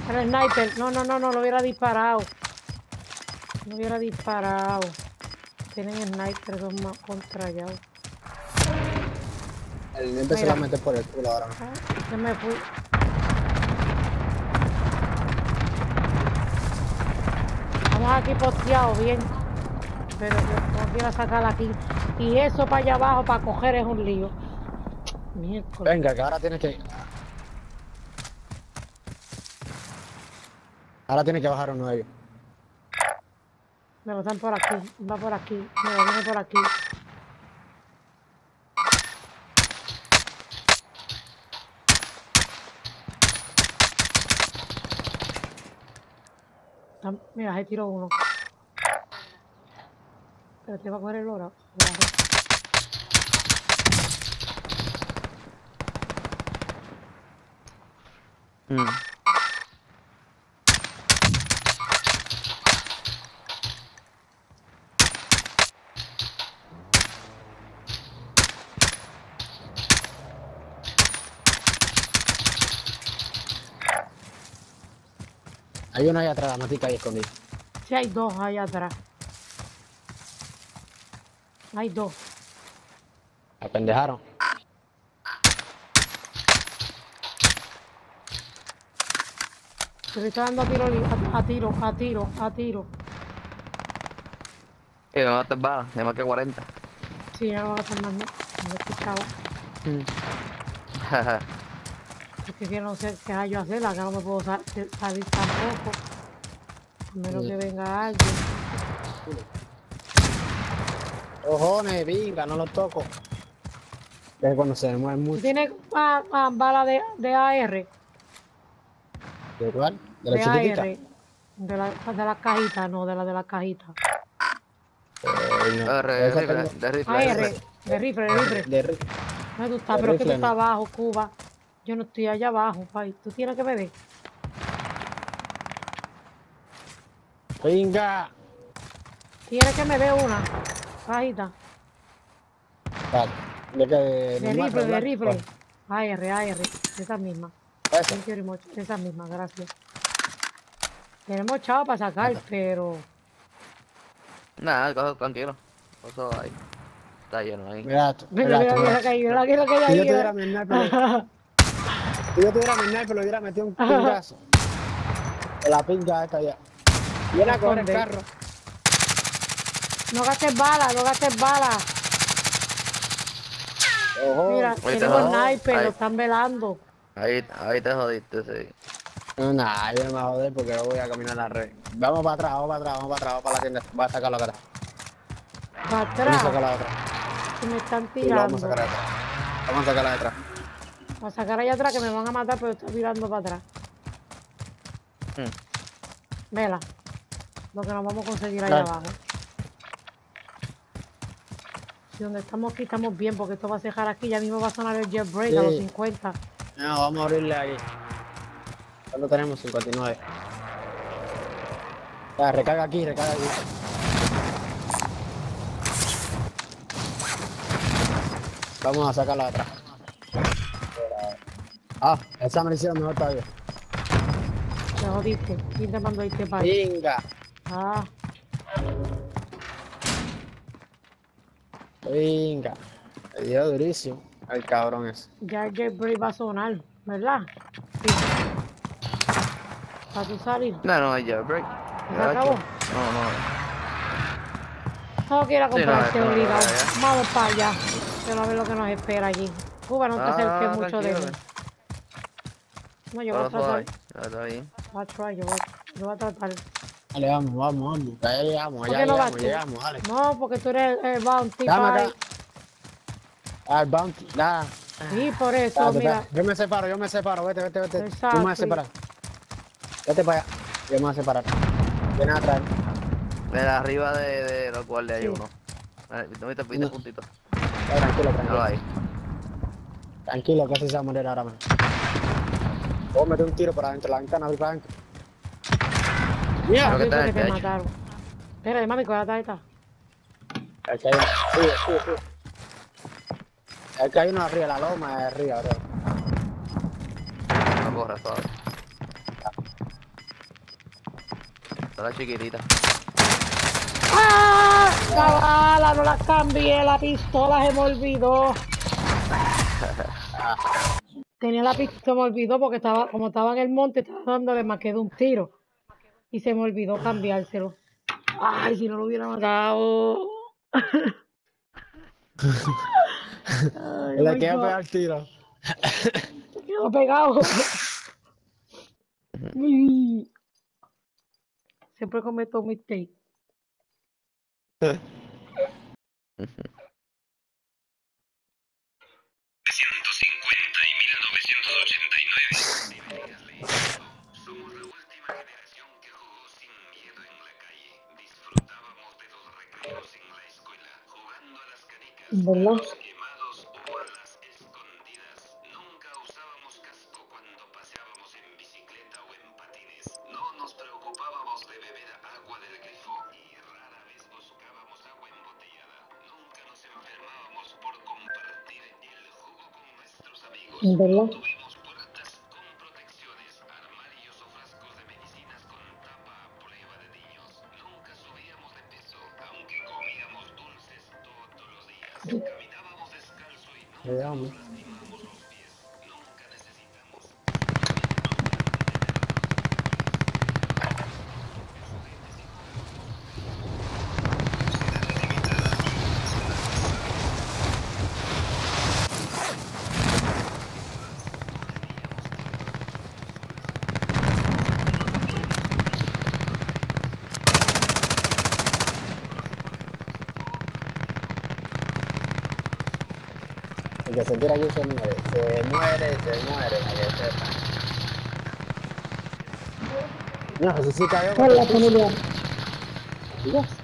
[SPEAKER 1] El sniper, no, no, no, no, lo hubiera disparado. No hubiera disparado. Tienen sniper, son más contrallados.
[SPEAKER 3] El niente se
[SPEAKER 1] Mira.
[SPEAKER 3] va a meter por el culo ahora.
[SPEAKER 1] Ah, Ya me fui. Estamos aquí posteados bien. Pero yo no quiero sacar aquí. Y eso para allá abajo para coger es un lío. Miércoles.
[SPEAKER 3] Venga, que ahora tienes que. Ahora tienes que bajar uno de ellos.
[SPEAKER 1] Me lo están por aquí. Va por aquí. Me lo viene por aquí. Mira, se tiró uno. Pero te va a coger el oro.
[SPEAKER 2] Mm.
[SPEAKER 3] Hay uno ahí atrás, la matica ahí escondida.
[SPEAKER 1] Si hay dos allá atrás. Hay dos.
[SPEAKER 3] Apendejaron.
[SPEAKER 1] Se le está dando a tiro, a, a tiro, a tiro, a tiro.
[SPEAKER 2] Y no te balas, de más que 40.
[SPEAKER 1] Sí, ya no va a estar más. No, no he escuchado. Es que yo no sé qué hay yo hacer, acá no me puedo salir tampoco. A menos que venga alguien.
[SPEAKER 3] Cojones, venga, no los toco. Es cuando se mueven
[SPEAKER 1] ¿Tú
[SPEAKER 3] mucho.
[SPEAKER 1] tienes ah, ah, bala de, de AR?
[SPEAKER 3] ¿De cuál? ¿De
[SPEAKER 1] De
[SPEAKER 3] la chiquitita?
[SPEAKER 1] AR. De la, de la cajita, no, de la de la cajita.
[SPEAKER 3] Eh, no.
[SPEAKER 2] De rifle, de rifle.
[SPEAKER 1] AR,
[SPEAKER 2] de rifle.
[SPEAKER 1] de rifle, de rifle.
[SPEAKER 3] De ri-
[SPEAKER 1] No, tú estás,
[SPEAKER 3] de
[SPEAKER 1] pero es que tú estás
[SPEAKER 3] no.
[SPEAKER 1] abajo, Cuba. Yo no estoy allá abajo, pai. Tú tienes que beber.
[SPEAKER 3] Venga.
[SPEAKER 1] Tienes que me dé una cajita.
[SPEAKER 3] Vale. ¿De qué?
[SPEAKER 1] De rifle, de rifle. AR, AR. Esa misma.
[SPEAKER 3] Esa.
[SPEAKER 1] Thank you very much. Esa misma, gracias. Tenemos chavo para sacar, pero...
[SPEAKER 2] Nada, coge tranquilo. Eso ahí. Está lleno ahí.
[SPEAKER 3] Mira esto.
[SPEAKER 1] Mira, mira, mira, ahí,
[SPEAKER 3] Si yo
[SPEAKER 1] ahí.
[SPEAKER 3] tuviera
[SPEAKER 1] mira.
[SPEAKER 3] mi sniper, si yo tuviera mi sniper, le hubiera metido un pingazo. La pinga esta ya. Viene a coger el carro.
[SPEAKER 1] No gastes bala, no gastes bala.
[SPEAKER 3] Ojo.
[SPEAKER 1] Mira, tenemos sniper,
[SPEAKER 2] Ahí.
[SPEAKER 1] lo están velando.
[SPEAKER 2] Ahí, ahí te jodiste, sí.
[SPEAKER 3] No, nah, yo me voy a joder porque yo voy a caminar la red. Vamos para atrás, vamos para atrás, vamos para atrás, vamos para la tienda. Voy a sacarlo atrás.
[SPEAKER 1] Para
[SPEAKER 3] Vamos a
[SPEAKER 1] atrás,
[SPEAKER 3] sacarla de atrás.
[SPEAKER 1] que me están
[SPEAKER 3] Sí, lo vamos a
[SPEAKER 1] tirando.
[SPEAKER 3] sacar atrás. Vamos a sacarla de atrás.
[SPEAKER 1] Para sacar allá atrás que me van a matar, pero estoy tirando para atrás.
[SPEAKER 2] Hmm.
[SPEAKER 1] Vela. Lo que nos vamos a conseguir allá abajo. Donde estamos aquí estamos bien, porque esto va a cejar aquí. Ya mismo va a sonar el jailbreak a los
[SPEAKER 3] Sí.
[SPEAKER 1] 50.
[SPEAKER 3] No, vamos a abrirle ahí. ¿Cuánto tenemos? 59. Ya, recarga aquí, recarga aquí. Vamos a sacarla de atrás. Ah, esa me hicieron mejor todavía.
[SPEAKER 1] Te jodiste. ¿Quién te mandó a irte para?
[SPEAKER 3] Venga,
[SPEAKER 1] Ah,
[SPEAKER 3] venga. Me dio durísimo. El cabrón ese.
[SPEAKER 1] ya el jailbreak va a sonar, ¿verdad? Sí. Para tú salir.
[SPEAKER 2] No, no hay jailbreak.
[SPEAKER 1] ¿Se acabó?
[SPEAKER 2] No, no.
[SPEAKER 1] Tengo que ir a
[SPEAKER 2] Sí, no,
[SPEAKER 1] comprarte
[SPEAKER 2] no, no,
[SPEAKER 1] obligado.
[SPEAKER 2] no, ya.
[SPEAKER 1] Vamos para allá. Que no ver lo que nos espera allí. Cuba, no te acerques mucho de mí.
[SPEAKER 2] tranquilo,
[SPEAKER 1] No, yo voy a tratar. Voy a yo voy a, yo voy a tratar.
[SPEAKER 3] Dale, vamos, vamos, vamos. Ya llegamos,
[SPEAKER 1] ¿Por
[SPEAKER 3] ya
[SPEAKER 1] qué no vas
[SPEAKER 3] llegamos,
[SPEAKER 1] tú?
[SPEAKER 3] llegamos, dale.
[SPEAKER 1] No, porque tú eres el, bounty
[SPEAKER 3] Dame acá. Ah, el bounty, nada.
[SPEAKER 1] Sí, por eso, mira.
[SPEAKER 3] Yo me separo, yo me separo, vete, vete, vete. Yo me voy a separar. Vete para allá. Yo me voy a separar. Ven atrás.
[SPEAKER 2] Mira, arriba de, de los guardias hay
[SPEAKER 1] Sí.
[SPEAKER 2] uno. ¿No viste, viste
[SPEAKER 3] No.
[SPEAKER 2] puntito?
[SPEAKER 3] Ya, tranquilo, tranquilo.
[SPEAKER 2] ahí.
[SPEAKER 3] Tranquilo, que así se va a morir ahora mismo. Puedo meter un tiro por adentro de la ventana, abrir para
[SPEAKER 2] Creo
[SPEAKER 3] Mira,
[SPEAKER 2] que
[SPEAKER 1] te
[SPEAKER 2] techo.
[SPEAKER 1] mataron. Espera, mami, con la tarjeta.
[SPEAKER 3] el que hay uno. Sube, sube, sube. El que hay uno arriba, la loma arriba, bro.
[SPEAKER 2] No corre, suave. Está la chiquitita.
[SPEAKER 1] ¡Ah! La bala, no la cambié, la pistola se me olvidó. Tenía la pistola, se me olvidó porque estaba, como estaba en el monte, estaba dándole más que de un tiro. Y se me olvidó cambiárselo. Ay, si no lo hubiera matado. Ay,
[SPEAKER 3] Le
[SPEAKER 1] God.
[SPEAKER 3] pegar el tiro.
[SPEAKER 1] Quedó pegado. Siempre cometo un mistake. ¿Verdad? ¿Verdad?
[SPEAKER 3] Ya, hombre. El que se tira aquí se muere, se muere, se muere, para que sepa. No, Jesús sí cayó. con
[SPEAKER 1] Hola,
[SPEAKER 3] el piso.
[SPEAKER 1] familia.
[SPEAKER 3] Dios.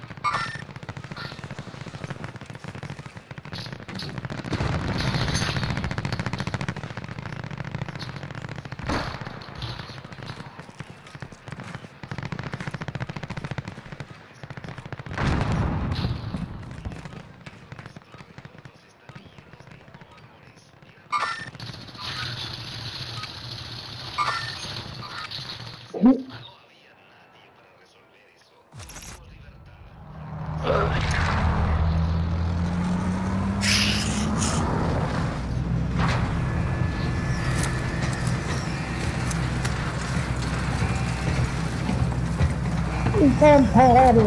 [SPEAKER 1] Temporario.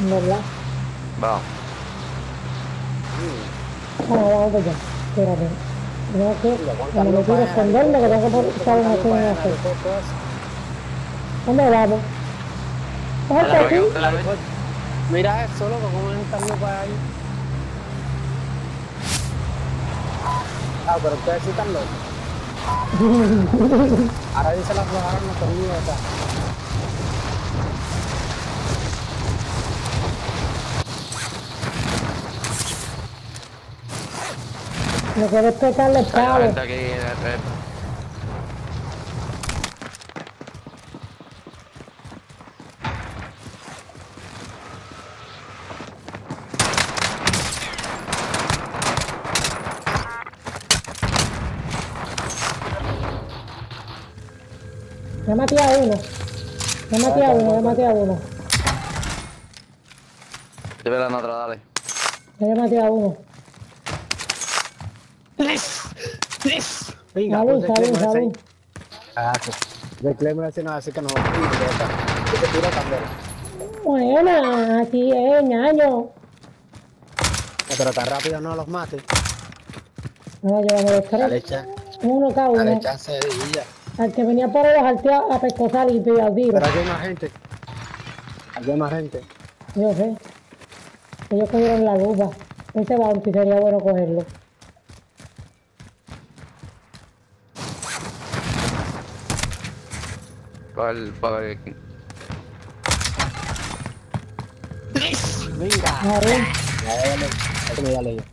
[SPEAKER 1] ¿Verdad?
[SPEAKER 2] Vamos.
[SPEAKER 1] Ahora vamos allá. Espérate. Tengo que, cuando me quiero esconderme, que tengo que estar en la. ¿Dónde vamos? Aquí.
[SPEAKER 3] Mira eso, loco, cómo están los para ahí. Ah, pero ustedes sí están locos. Ahora dice la aflojaron los tornillos acá.
[SPEAKER 1] Me quiero explotarle el
[SPEAKER 2] hay
[SPEAKER 1] palo.
[SPEAKER 2] gente aquí en el red.
[SPEAKER 1] Maté a uno. Ya maté a uno, ya maté a uno.
[SPEAKER 2] Lleve la otra, dale.
[SPEAKER 1] Ya maté a uno.
[SPEAKER 3] Venga,
[SPEAKER 1] Salud,
[SPEAKER 3] pues,
[SPEAKER 1] salud, salud.
[SPEAKER 3] Ah. De Clemo ese no, así que no. Esta. Ese tiro también.
[SPEAKER 1] Buena, así es, ñaño.
[SPEAKER 3] Ah, Pero tan rápido no los mates.
[SPEAKER 1] No, llevamos los
[SPEAKER 3] Dale,
[SPEAKER 1] tres.
[SPEAKER 3] echa.
[SPEAKER 1] Uno cada
[SPEAKER 3] Dale,
[SPEAKER 1] uno.
[SPEAKER 3] echarse de guilla.
[SPEAKER 1] Al que venía por ahí salté a, a pescosar y a tiro.
[SPEAKER 3] Pero aquí hay más gente. Aquí hay más gente.
[SPEAKER 1] Yo sé. Ellos cogieron la lupa. Ese bounty sería bueno cogerlo.
[SPEAKER 2] Burger King.
[SPEAKER 3] Venga.
[SPEAKER 1] A ver,
[SPEAKER 3] dale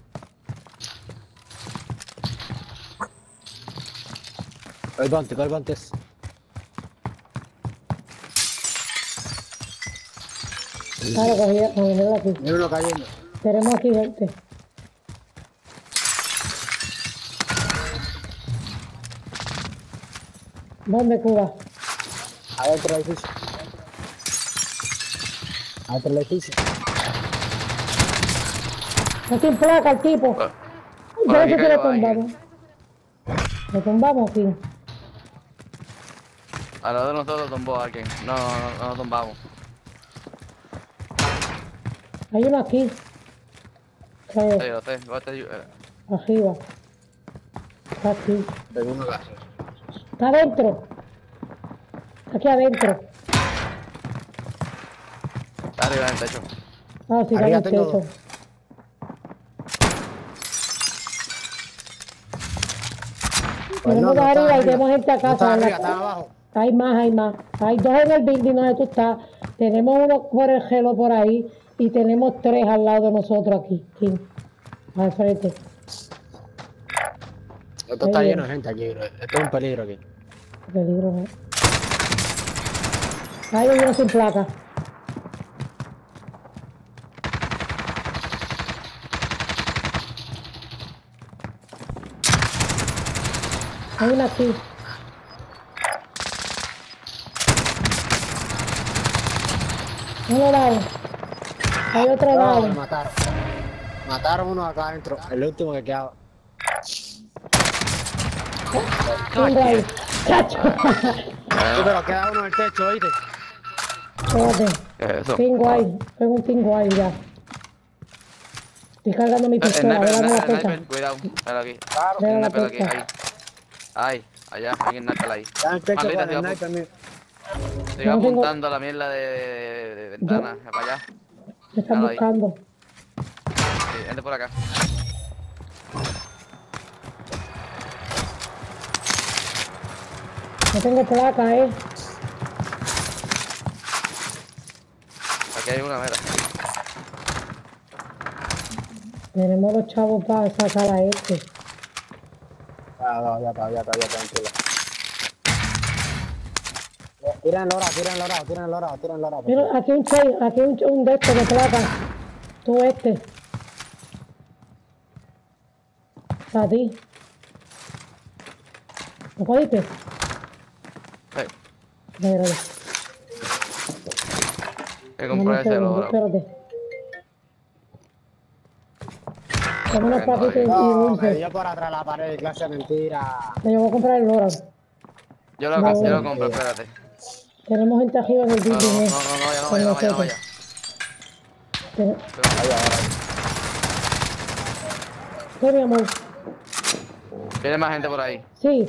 [SPEAKER 3] yo. El bounty, ¿cuál bounty es?
[SPEAKER 1] ah, lo cogí. No, míralo aquí.
[SPEAKER 3] Uno cayendo.
[SPEAKER 1] Tenemos aquí gente. ¿Dónde Cuba?
[SPEAKER 3] Adentro del edificio. Adentro del edificio.
[SPEAKER 1] No sin placa el tipo.
[SPEAKER 2] Por-
[SPEAKER 1] Yo sé si lo tumbamos. Lo tumbamos, sí.
[SPEAKER 2] A lado de nosotros tumbó alguien. No, no, no, no tumbamos.
[SPEAKER 1] Hay uno aquí. Creo,
[SPEAKER 2] Sí, lo sé. Voy a
[SPEAKER 1] arriba. Está aquí.
[SPEAKER 3] Tengo uno acá.
[SPEAKER 1] Está adentro. Aquí adentro.
[SPEAKER 2] Está arriba en el techo.
[SPEAKER 1] Ah, sí, está en
[SPEAKER 3] Arriba
[SPEAKER 1] el
[SPEAKER 3] tengo
[SPEAKER 1] techo.
[SPEAKER 3] dos. Pues
[SPEAKER 1] Tenemos
[SPEAKER 3] no, no está
[SPEAKER 1] arriba y tenemos gente.
[SPEAKER 3] No está
[SPEAKER 1] en la-
[SPEAKER 3] arriba, está abajo.
[SPEAKER 1] Hay más, hay más. Hay dos en el building donde tú estás. Tenemos uno por el gelo por ahí. Y tenemos tres al lado de nosotros aquí. King. Al frente.
[SPEAKER 3] Esto está lleno de gente aquí, bro. Esto es un peligro aquí.
[SPEAKER 1] Peligro, ¿no? Hay uno sin placa. Hay una aquí. Uno lado. Hay otro
[SPEAKER 3] No, me
[SPEAKER 1] lado.
[SPEAKER 3] mataron. Mataron uno acá adentro. El último que quedaba.
[SPEAKER 1] Tengo ahí. Chacho.
[SPEAKER 3] Sí, pero queda uno en el techo, ¿oíste?
[SPEAKER 1] Espérate.
[SPEAKER 2] ¿Qué es eso?
[SPEAKER 1] Tengo ahí. Tengo un tingo ahí ya. Estoy cargando mi
[SPEAKER 2] Eh,
[SPEAKER 1] pistola.
[SPEAKER 2] Sniper,
[SPEAKER 1] Dame la
[SPEAKER 2] sniper, cuidado. Espera aquí.
[SPEAKER 3] Claro.
[SPEAKER 2] Un
[SPEAKER 1] la
[SPEAKER 2] sniper aquí,
[SPEAKER 1] puerta.
[SPEAKER 2] ahí. Ahí, allá, hay un ahí.
[SPEAKER 3] Está en el techo con el
[SPEAKER 2] sigo,
[SPEAKER 3] sniper
[SPEAKER 1] No tengo-
[SPEAKER 2] apuntando a la mierda de, de, de ventana, para allá.
[SPEAKER 1] Me están
[SPEAKER 2] ahí.
[SPEAKER 1] buscando.
[SPEAKER 2] Sí, gente por acá.
[SPEAKER 1] No tengo placa, eh.
[SPEAKER 2] Aquí hay una mera.
[SPEAKER 1] Tenemos los chavos para sacar a este.
[SPEAKER 3] Ya, ya, ya está, ya está, ya tranquilo. Tiran el lora, tiran el lora, tiran el lora, tiran el lora.
[SPEAKER 1] Mira, aquí un chai, aquí un, un de estos de placa. Tú este. Para ti. ¿Lo cogiste?
[SPEAKER 2] Sí, que
[SPEAKER 1] Dame
[SPEAKER 2] comprar
[SPEAKER 1] un
[SPEAKER 2] ese loro.
[SPEAKER 1] espérate. Dame unas
[SPEAKER 2] Bueno,
[SPEAKER 1] papitas y dulces.
[SPEAKER 3] dio por atrás la pared, clase mentira.
[SPEAKER 1] Me llevo a comprar el Lora.
[SPEAKER 2] Yo lo, yo lo compro, espérate.
[SPEAKER 1] Tenemos gente arriba en el
[SPEAKER 2] No,
[SPEAKER 1] building.
[SPEAKER 2] no,
[SPEAKER 1] eh,
[SPEAKER 2] no, no, no, ya no vaya, no vaya, no vaya.
[SPEAKER 1] Ten-
[SPEAKER 3] Ahí, ahora.
[SPEAKER 1] ¿Qué, mi amor?
[SPEAKER 2] Viene más gente por ahí.
[SPEAKER 1] Sí,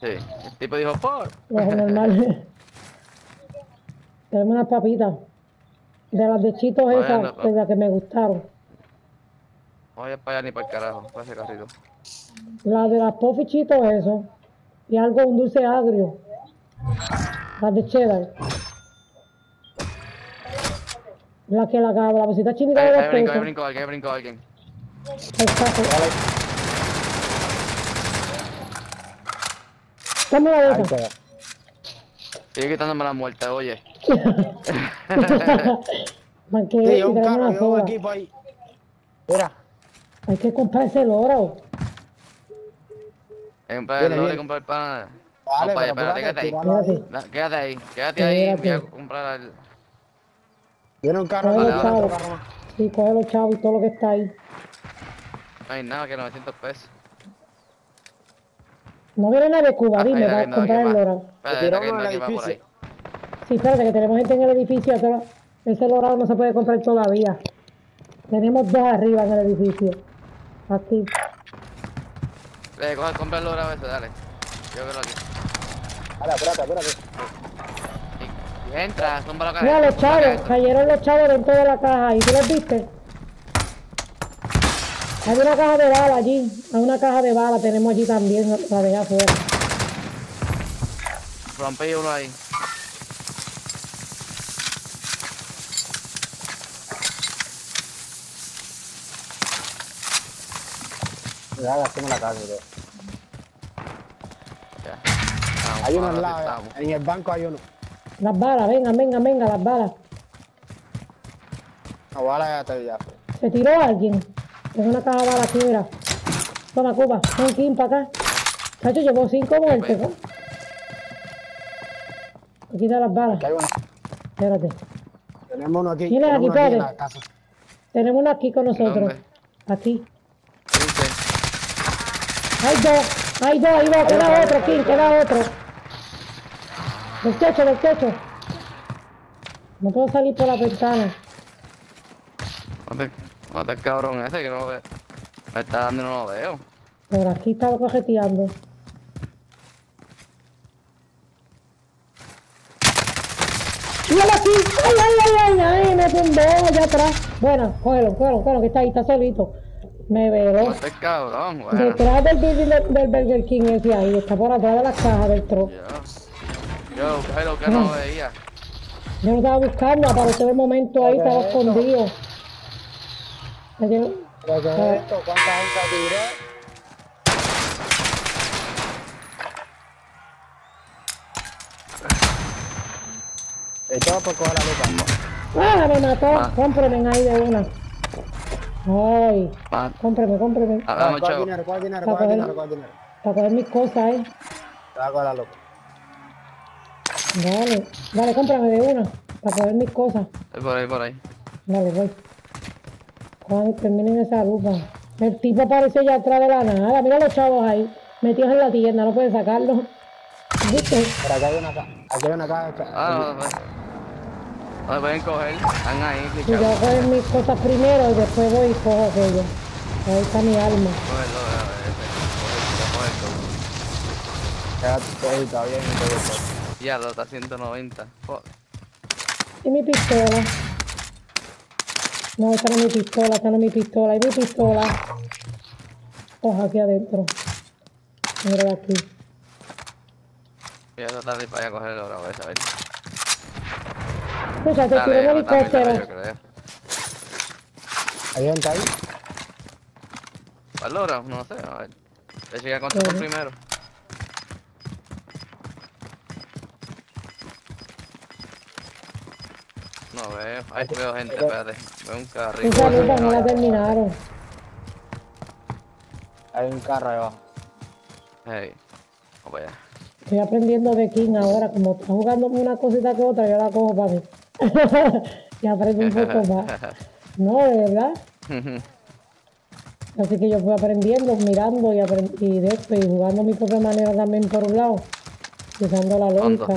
[SPEAKER 2] Sí. El tipo dijo, por.
[SPEAKER 1] lo normal. Tenemos unas papitas. De las de chitos esas,
[SPEAKER 2] no.
[SPEAKER 1] de las que me gustaron.
[SPEAKER 2] No vaya para allá ni para el carajo, para ese carrito.
[SPEAKER 1] Las de las pofichitos, eso. Y algo, un dulce agrio. Cheddar. La que la, la bolsita chinita
[SPEAKER 2] Ahí,
[SPEAKER 1] de
[SPEAKER 2] ahí
[SPEAKER 1] pesos.
[SPEAKER 2] brincó alguien, ahí brincó alguien.
[SPEAKER 1] Exacto. Dame la
[SPEAKER 3] queda.
[SPEAKER 2] Sigue quitándome la muerte, oye.
[SPEAKER 1] Man, que
[SPEAKER 3] Sí,
[SPEAKER 1] y
[SPEAKER 3] un
[SPEAKER 1] tenemos
[SPEAKER 3] carro
[SPEAKER 1] una
[SPEAKER 3] y un
[SPEAKER 1] soda.
[SPEAKER 3] equipo ahí. Mira,
[SPEAKER 1] Hay que comprarse el oro.
[SPEAKER 2] Hay un par
[SPEAKER 3] Viene,
[SPEAKER 2] de
[SPEAKER 3] viene.
[SPEAKER 2] comprar pan.
[SPEAKER 3] Vale, pero
[SPEAKER 2] espérate, quédate ahí. Quédate ahí, quédate ahí, voy a comprar el...
[SPEAKER 3] Viene un carro
[SPEAKER 1] Coge chavos.
[SPEAKER 3] carro.
[SPEAKER 1] Sí, coge los chavos y todo lo que está ahí.
[SPEAKER 2] No hay nada, que 900 pesos.
[SPEAKER 1] No viene nadie de Cuba,
[SPEAKER 2] Ah,
[SPEAKER 1] dime,
[SPEAKER 2] ahí,
[SPEAKER 1] va
[SPEAKER 2] ahí,
[SPEAKER 1] a
[SPEAKER 2] no,
[SPEAKER 1] comprar el oro.
[SPEAKER 2] Espérate.
[SPEAKER 1] Sí, espérate, que tenemos gente en el edificio. ese- Ese lorado no se puede comprar todavía. Tenemos dos arriba en el edificio. Aquí.
[SPEAKER 2] Le coge, compra el oro a veces, dale. Yo veo aquí.
[SPEAKER 3] Espérate,
[SPEAKER 2] entra, tumba la cara.
[SPEAKER 1] Mira, los chavos. Cayeron los chavos dentro de la caja. ¿Y tú los viste? Hay una caja de bala allí. Hay una caja de bala. Tenemos allí también. La dejé afuera.
[SPEAKER 2] Rompí uno ahí.
[SPEAKER 3] Ya gastemos la casa, bro. Hay uno al lado,
[SPEAKER 2] estamos.
[SPEAKER 3] en el banco hay uno.
[SPEAKER 1] Las balas, vengan, vengan, vengan, las balas.
[SPEAKER 3] No, bala ya está ya.
[SPEAKER 1] Se tiró alguien. Tengo una caja de balas aquí, mira. Toma, Cuba. Ven, Kim, para acá. Chacho, llevó cinco muertes. ¿no? Aquí están las balas.
[SPEAKER 3] Aquí hay uno.
[SPEAKER 1] Espérate.
[SPEAKER 3] Tenemos uno aquí.
[SPEAKER 1] Mira,
[SPEAKER 3] tenemos
[SPEAKER 1] aquí,
[SPEAKER 3] uno aquí en
[SPEAKER 1] padre.
[SPEAKER 3] la casa.
[SPEAKER 1] Tenemos una aquí con nosotros.
[SPEAKER 2] ¿Dónde?
[SPEAKER 1] Aquí. Hay dos. Hay dos, hay dos. Queda otro, Kim, queda otro. Del techo, del techo. No puedo salir por la ventana.
[SPEAKER 2] Mate, mate el cabrón ese que no ve. Me está dando y no lo veo.
[SPEAKER 1] Por aquí estaba cojeteando. ¡Míralo aquí! ¡Ay, ay, ay, ay! ¡Ay, me tumbó allá atrás! Bueno, cógelo, cógelo, cógelo, que está ahí, está solito. Me veló.
[SPEAKER 2] Mate el cabrón, bueno.
[SPEAKER 1] Detrás del del, del Burger King ese ahí, está por atrás de la caja del tro.
[SPEAKER 2] Yo busqué lo que no veía.
[SPEAKER 1] Yo lo estaba buscando, apareció de momento ahí, estaba escondido. Me dio-
[SPEAKER 3] ¿Pero qué es esto? ¿Cuánta gente tiré? Esto por coger la lupa.
[SPEAKER 1] ¡Ah, me mató!
[SPEAKER 2] Ah.
[SPEAKER 1] Cómpreme ahí de una. ¡Ay!
[SPEAKER 2] Ah,
[SPEAKER 1] Cómpreme, cómpreme.
[SPEAKER 2] ah, Dame
[SPEAKER 3] ¿Cuál dinero? ¿Cuál dinero? ¿Cuál dinero? ¿Cuál dinero?
[SPEAKER 1] Para coger mis cosas, eh.
[SPEAKER 3] Te hago la loca.
[SPEAKER 1] Dale, dale, cómprame de una. Para coger mis cosas.
[SPEAKER 2] Estoy por ahí, por ahí.
[SPEAKER 1] Dale, voy. Cuando terminen esa lupa. El tipo aparece ya atrás de la nada. Mira los chavos ahí. Metidos en la tienda, no pueden sacarlos. ¿Viste?
[SPEAKER 3] Por acá hay una caja. Aquí hay una caja.
[SPEAKER 2] Ah, no, no, no. Pueden coger. Están ahí,
[SPEAKER 1] Y yo voy a coger mis cosas primero y después voy y cojo aquello. Ahí está mi alma.
[SPEAKER 2] Cógelo, a ver. Cógelo. Ya, lo está 190. Joder.
[SPEAKER 1] ¿Y mi pistola? No, esta no es mi pistola, esta no es mi pistola. ¿Y mi pistola? Ojo, aquí adentro. Mira aquí.
[SPEAKER 2] Voy a tratar de ir para allá a cogerlo ahora, voy a saber.
[SPEAKER 1] Escucha, te tiré un helicóptero.
[SPEAKER 3] ¿Hay gente ahí?
[SPEAKER 2] ¿Cuál hora? No sé, a ver. Te llegué a contar primero. No veo, ay, veo gente, espérate. Veo un carrito.
[SPEAKER 1] Esa lupa no la terminaron.
[SPEAKER 3] Hay un carro ahí abajo.
[SPEAKER 2] Hey, vamos para allá.
[SPEAKER 1] Estoy aprendiendo de King ahora. Como está jugando una cosita que otra, yo la cojo para mí. y aprendo un poco más. No, de verdad. Así que yo fui aprendiendo, mirando y, aprend- y de esto, y jugando mi propia manera también por un lado. Usando la lógica.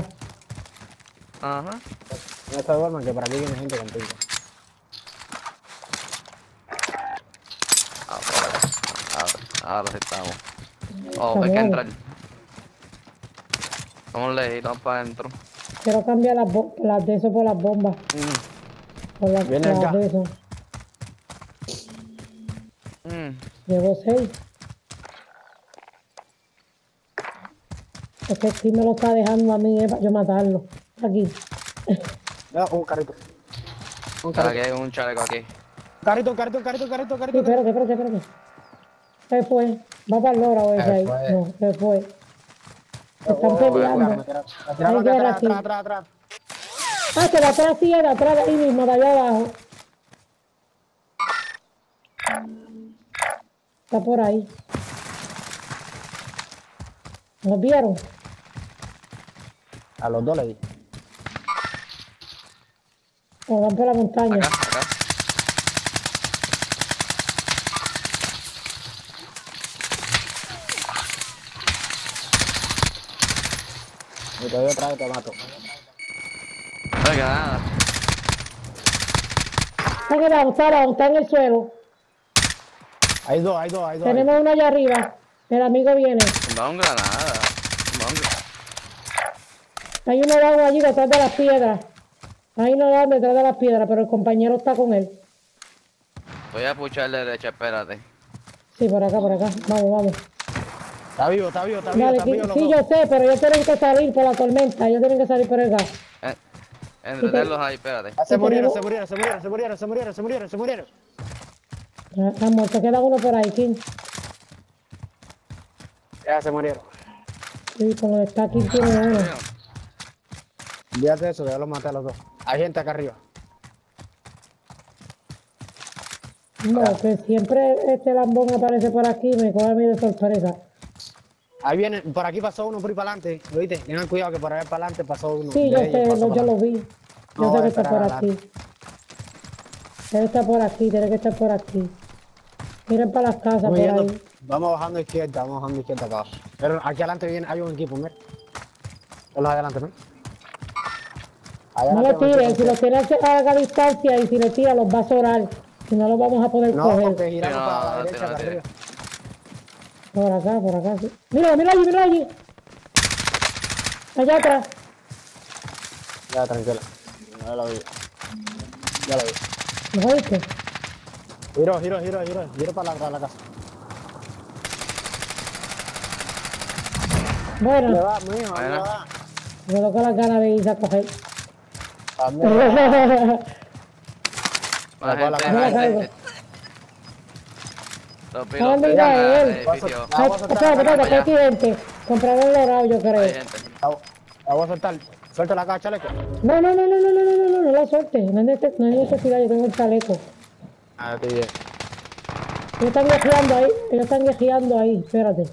[SPEAKER 2] Ajá.
[SPEAKER 3] No se duerman que por aquí viene gente contigo.
[SPEAKER 2] Ahora, ahora, ahora sí estamos. Oh, hay que
[SPEAKER 1] bueno.
[SPEAKER 2] entrar. Vamos lejitos, vamos para adentro.
[SPEAKER 1] Quiero cambiar las, las de eso por las bombas. Por las,
[SPEAKER 3] Viene acá.
[SPEAKER 1] de eso.
[SPEAKER 2] Mm.
[SPEAKER 1] Llevo seis. Es que sí me lo está dejando a mí, eh, para yo matarlo. Aquí.
[SPEAKER 3] Mira, un carrito. Un
[SPEAKER 2] Aquí
[SPEAKER 3] carrito.
[SPEAKER 2] hay un chaleco aquí.
[SPEAKER 3] Carrito, un carrito, carrito, carrito, un
[SPEAKER 1] Sí,
[SPEAKER 3] carrito.
[SPEAKER 1] espérate, espérate, espérate. Se fue. Va para el lora o ese
[SPEAKER 3] Se
[SPEAKER 1] ahí. No, se fue. Se están peleando. Hay guerra
[SPEAKER 3] atrás,
[SPEAKER 1] aquí.
[SPEAKER 3] atrás, atrás, atrás.
[SPEAKER 1] Ah, que de atrás sí, de atrás de ahí mismo, de allá abajo. Está por ahí. ¿Nos vieron?
[SPEAKER 3] A los dos le di.
[SPEAKER 1] O van por la montaña.
[SPEAKER 2] Acá, acá.
[SPEAKER 3] Y te doy otra vez te mato.
[SPEAKER 2] Nada.
[SPEAKER 1] Está quedado, está abajo, está en el suelo.
[SPEAKER 3] Hay dos, hay dos, hay dos.
[SPEAKER 1] Tenemos uno allá arriba. El amigo viene.
[SPEAKER 2] Va un granada. Va un gra-
[SPEAKER 1] Hay uno abajo allí detrás de las piedras. Uno abajo detrás de las piedras, pero el compañero está con él.
[SPEAKER 2] Voy a pucharle derecha, espérate.
[SPEAKER 1] Sí, por acá, por acá. Vamos, vamos.
[SPEAKER 3] Está vivo, está vivo, está vivo,
[SPEAKER 1] Dale,
[SPEAKER 3] está
[SPEAKER 1] sí,
[SPEAKER 3] vivo.
[SPEAKER 1] sí, yo sé, pero ellos tienen que salir por la tormenta. Ellos tienen que salir por el gas.
[SPEAKER 2] Eh, entretenerlos ahí, espérate.
[SPEAKER 3] Ah, Se murieron, se murieron, se murieron, se murieron, se murieron, se murieron, se murieron.
[SPEAKER 1] Están muertos. Queda uno por ahí, King.
[SPEAKER 3] Ya se murieron.
[SPEAKER 1] Sí, con lo que está aquí tiene uno.
[SPEAKER 3] Eso, ya los maté a los dos. Hay gente acá arriba.
[SPEAKER 1] No, que siempre este lambón aparece por aquí y me coge a mí de sorpresa.
[SPEAKER 3] Ahí viene, por aquí pasó uno por ahí para adelante. ¿Oíste? Tengan cuidado que por ahí para adelante pasó uno.
[SPEAKER 1] Sí, yo sé, lo-
[SPEAKER 3] para
[SPEAKER 1] yo lo vi. Yo
[SPEAKER 3] No,
[SPEAKER 1] sé que está por aquí. Que estar por aquí, tiene que estar por aquí. Miren para las casas por
[SPEAKER 3] yendo-
[SPEAKER 1] ahí.
[SPEAKER 3] vamos bajando izquierda, vamos bajando izquierda acá. Pero aquí adelante viene, hay un equipo, mira. Ponlos adelante, ¿no? Allá
[SPEAKER 1] No
[SPEAKER 3] adelante
[SPEAKER 1] lo tiren, si los tiene a larga distancia y si le tira los va a zorar. Si no los vamos a poder
[SPEAKER 3] No,
[SPEAKER 1] coger.
[SPEAKER 3] porque giramos
[SPEAKER 2] Sí, no,
[SPEAKER 3] para la
[SPEAKER 2] no,
[SPEAKER 3] derecha,
[SPEAKER 2] tira,
[SPEAKER 3] acá
[SPEAKER 2] tira.
[SPEAKER 3] arriba.
[SPEAKER 1] Por acá, por acá. Sí. Mira, mira allí, mira allí. Allá atrás.
[SPEAKER 3] Ya, tranquila. Ya lo vi. Ya lo vi.
[SPEAKER 1] ¿No oíste?
[SPEAKER 3] Giro, giro, giro, giro. Giro para la, para la casa. Le
[SPEAKER 1] Bueno,
[SPEAKER 3] va, mijo, le va.
[SPEAKER 1] me toca las ganas de ir a coger.
[SPEAKER 3] A mí,
[SPEAKER 2] Más
[SPEAKER 3] La cola,
[SPEAKER 2] gente,
[SPEAKER 1] no la
[SPEAKER 2] más
[SPEAKER 1] caigo.
[SPEAKER 2] gente. Los
[SPEAKER 1] ¿Dónde
[SPEAKER 2] pilotos
[SPEAKER 1] él?
[SPEAKER 2] el edificio.
[SPEAKER 3] Vamos a
[SPEAKER 1] Ay,
[SPEAKER 3] soltar
[SPEAKER 1] espérate,
[SPEAKER 3] la
[SPEAKER 1] espérate,
[SPEAKER 2] allá.
[SPEAKER 1] que aquí gente. Compraron el dorado, yo creo.
[SPEAKER 3] La, voy a soltar. Suelta la caja, chaleco.
[SPEAKER 1] No, no, no, no, no, no, no, no, no, no la suelte. No hay, nece- no necesidad, yo tengo el chaleco.
[SPEAKER 3] Ah, estoy bien.
[SPEAKER 1] Ellos están guiando ahí, ellos están guiando ahí, espérate.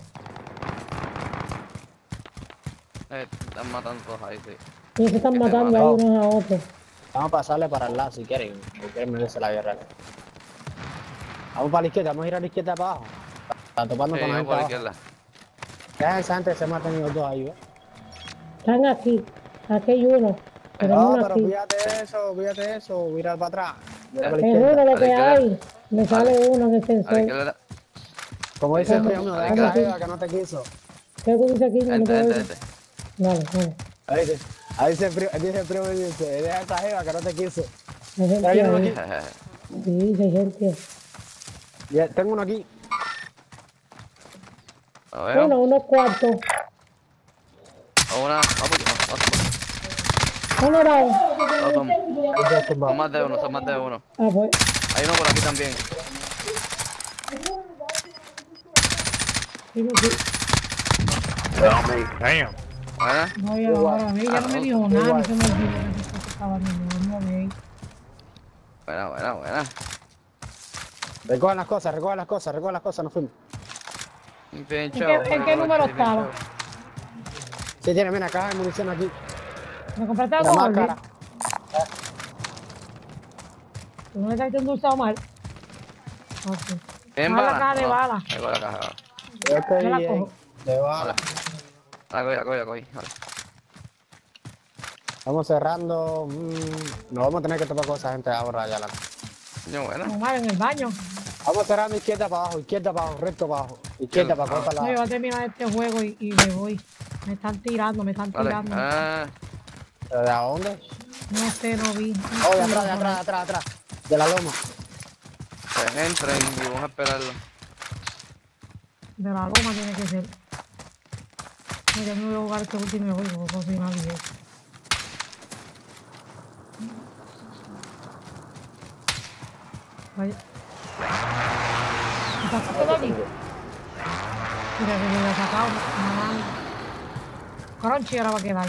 [SPEAKER 2] Eh, están matando ahí, sí.
[SPEAKER 1] Y se están
[SPEAKER 2] Que
[SPEAKER 1] matando ahí unos a otros.
[SPEAKER 3] Vamos a pasarle para el lado si quieren, o quieren meterse la guerra. Vamos para la izquierda, vamos a ir a la izquierda para abajo. Está topando
[SPEAKER 2] Sí,
[SPEAKER 3] con la gente
[SPEAKER 2] por la
[SPEAKER 3] abajo.
[SPEAKER 2] izquierda.
[SPEAKER 3] Deja esa gente que se maten ellos dos ahí, ¿ves?
[SPEAKER 1] Están aquí. Aquí hay uno. Pero
[SPEAKER 3] No,
[SPEAKER 1] uno
[SPEAKER 3] pero
[SPEAKER 1] aquí.
[SPEAKER 3] fíjate eso, fíjate eso, mira para atrás. Mira para la
[SPEAKER 1] Es uno lo
[SPEAKER 2] la
[SPEAKER 1] que hay. Me sale uno en el
[SPEAKER 2] A la
[SPEAKER 1] sensor.
[SPEAKER 3] Como dice el primo deja que la que no te quiso.
[SPEAKER 1] ¿Qué tú dices aquí? No
[SPEAKER 2] gente,
[SPEAKER 1] ir.
[SPEAKER 2] gente.
[SPEAKER 1] Vale, vale.
[SPEAKER 3] Ahí dice, ahí dice el primo, dice el primo y dice, deja esa jeva que no te quiso. Pero yo no
[SPEAKER 1] ahí. Sí, sí, hay gente.
[SPEAKER 3] Ya, tengo uno aquí.
[SPEAKER 2] A ver,
[SPEAKER 1] Uno, unos cuartos.
[SPEAKER 2] una. Vamos, vamos,
[SPEAKER 1] Uno
[SPEAKER 3] está
[SPEAKER 2] Son más de uno, son más de uno.
[SPEAKER 1] Ah, pues.
[SPEAKER 2] Hay uno por aquí también.
[SPEAKER 1] Sí, sí.
[SPEAKER 2] ¿Verdad?
[SPEAKER 1] No, ya ahora ve, ya no me dijo nada, no se me olvidó que estaba ve.
[SPEAKER 2] Buena, buena, buena.
[SPEAKER 3] Recojan las cosas, recojan las cosas, recojan las cosas, nos fuimos.
[SPEAKER 2] Un.
[SPEAKER 1] ¿En qué- en qué número estaba?
[SPEAKER 3] Sí, tiene, mira, caja de munición aquí.
[SPEAKER 1] ¿Me compraste
[SPEAKER 3] La
[SPEAKER 1] algo,
[SPEAKER 3] más
[SPEAKER 1] Jorge?
[SPEAKER 3] cara.
[SPEAKER 1] ¿Tú no diciendo usado mal? Ok.
[SPEAKER 2] ¿Tienen
[SPEAKER 1] Ah, la caja de
[SPEAKER 2] No,
[SPEAKER 1] bala.
[SPEAKER 2] ahí va la caja de bala.
[SPEAKER 3] Yo estoy
[SPEAKER 1] Yo la
[SPEAKER 3] bien.
[SPEAKER 1] cojo.
[SPEAKER 3] De bala.
[SPEAKER 2] La cogí, la cogí. Vale.
[SPEAKER 3] Vamos cerrando. mm, nos vamos a tener que topar con esa gente ahora ya. La...
[SPEAKER 2] Yo, bueno.
[SPEAKER 1] Mal en el baño.
[SPEAKER 3] Vamos cerrando izquierda para abajo, izquierda para abajo, recto para abajo. Izquierda para abajo, para
[SPEAKER 1] No, yo voy a terminar este juego y, y me voy. Me están tirando, me están
[SPEAKER 2] Vale.
[SPEAKER 1] tirando.
[SPEAKER 2] Ah,
[SPEAKER 3] ¿De a dónde?
[SPEAKER 1] No sé, no vi.
[SPEAKER 3] Oh, de atrás, de atrás, de atrás, de atrás. De la loma.
[SPEAKER 2] pues entren y vamos a esperarlo.
[SPEAKER 1] De la loma tiene que ser. No, yo me voy a jugar este último juego, porque no soy nadie. Vaya. ¿Me sacaste de aquí? Mira que me lo he sacado. Man. Crunchy ahora va a quedar.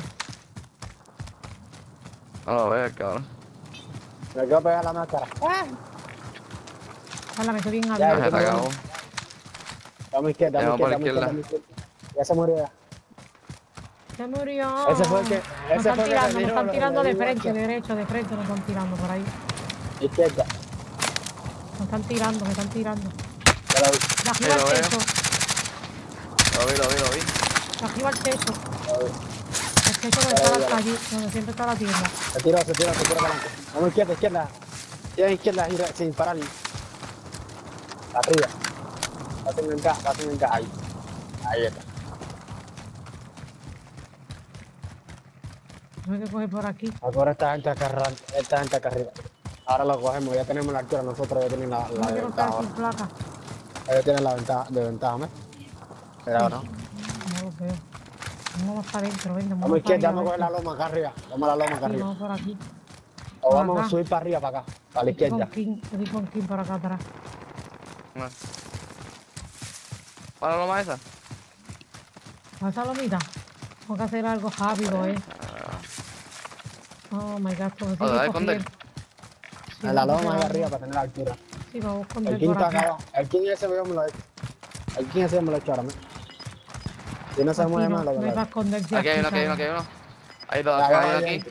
[SPEAKER 2] No lo veo, cabrón.
[SPEAKER 3] Me quiero pegar la máscara.
[SPEAKER 1] Ahora me estoy bien
[SPEAKER 3] Ya,
[SPEAKER 2] Ya
[SPEAKER 1] abierto.
[SPEAKER 2] se
[SPEAKER 3] ya,
[SPEAKER 2] acabó.
[SPEAKER 3] Vamos izquierda,
[SPEAKER 2] Ya, por
[SPEAKER 3] izquierda,
[SPEAKER 2] la
[SPEAKER 3] vamos izquierda. Ya se murió ya.
[SPEAKER 1] Se murió.
[SPEAKER 3] Ese fue el que-
[SPEAKER 1] Nos
[SPEAKER 3] ese
[SPEAKER 1] están
[SPEAKER 3] fue el que
[SPEAKER 1] tirando, nos están tirando de frente, derecho, de frente nos están tirando por ahí.
[SPEAKER 3] Izquierda.
[SPEAKER 1] Nos están tirando, me están tirando.
[SPEAKER 3] Ya lo vi.
[SPEAKER 1] De arriba
[SPEAKER 2] Sí,
[SPEAKER 1] al techo,
[SPEAKER 2] Lo vi, lo vi, lo vi.
[SPEAKER 1] de arriba al techo.
[SPEAKER 3] Ya lo vi.
[SPEAKER 1] El techo donde está la calle, donde siempre está la tienda.
[SPEAKER 3] Se tiró, se tiró, se tiró para adelante. Vamos izquierda, izquierda. Tira izquierda, gira, sin parar. Arriba. Pasen en K, pasen en K. Ahí. Ahí está.
[SPEAKER 1] No hay que coger por aquí.
[SPEAKER 3] Ahora esta gente acá, esta gente acá arriba. Ahora lo cogemos, ya tenemos la altura, nosotros ya tenemos la, la
[SPEAKER 1] No
[SPEAKER 3] ventaja.
[SPEAKER 1] sin placa.
[SPEAKER 3] Ellos tienen la ventaja, de ventaja, ¿me? Pero ahora.
[SPEAKER 1] No lo veo. Vamos para adentro, venga,
[SPEAKER 3] Vamos izquierda, vamos a coger la loma acá arriba. Vamos a la loma acá arriba.
[SPEAKER 1] vamos por aquí.
[SPEAKER 3] O
[SPEAKER 1] por
[SPEAKER 3] vamos
[SPEAKER 1] acá.
[SPEAKER 3] a subir para arriba, para acá. Para la
[SPEAKER 1] Estoy
[SPEAKER 3] izquierda.
[SPEAKER 1] con King, estoy con King por acá atrás.
[SPEAKER 2] No. ¿Para lo más esa?
[SPEAKER 1] ¿Pasa lomita? Tengo que hacer algo rápido, eh. Oh my god,
[SPEAKER 2] ¿A dónde
[SPEAKER 1] sigue
[SPEAKER 2] esconder?
[SPEAKER 1] Sí,
[SPEAKER 3] En la
[SPEAKER 1] vamos a
[SPEAKER 3] loma de arriba para tener la altura.
[SPEAKER 1] Sí, vamos a
[SPEAKER 3] El
[SPEAKER 1] esconder
[SPEAKER 3] king
[SPEAKER 1] por
[SPEAKER 3] está acá. El king ese yo me lo he hecho. El king ese me lo he hecho ahora, ¿me? Si no se mueve
[SPEAKER 1] no,
[SPEAKER 3] más, lo que
[SPEAKER 2] Aquí hay uno, aquí hay uno, aquí hay uno. Hay dos, acá hay uno aquí.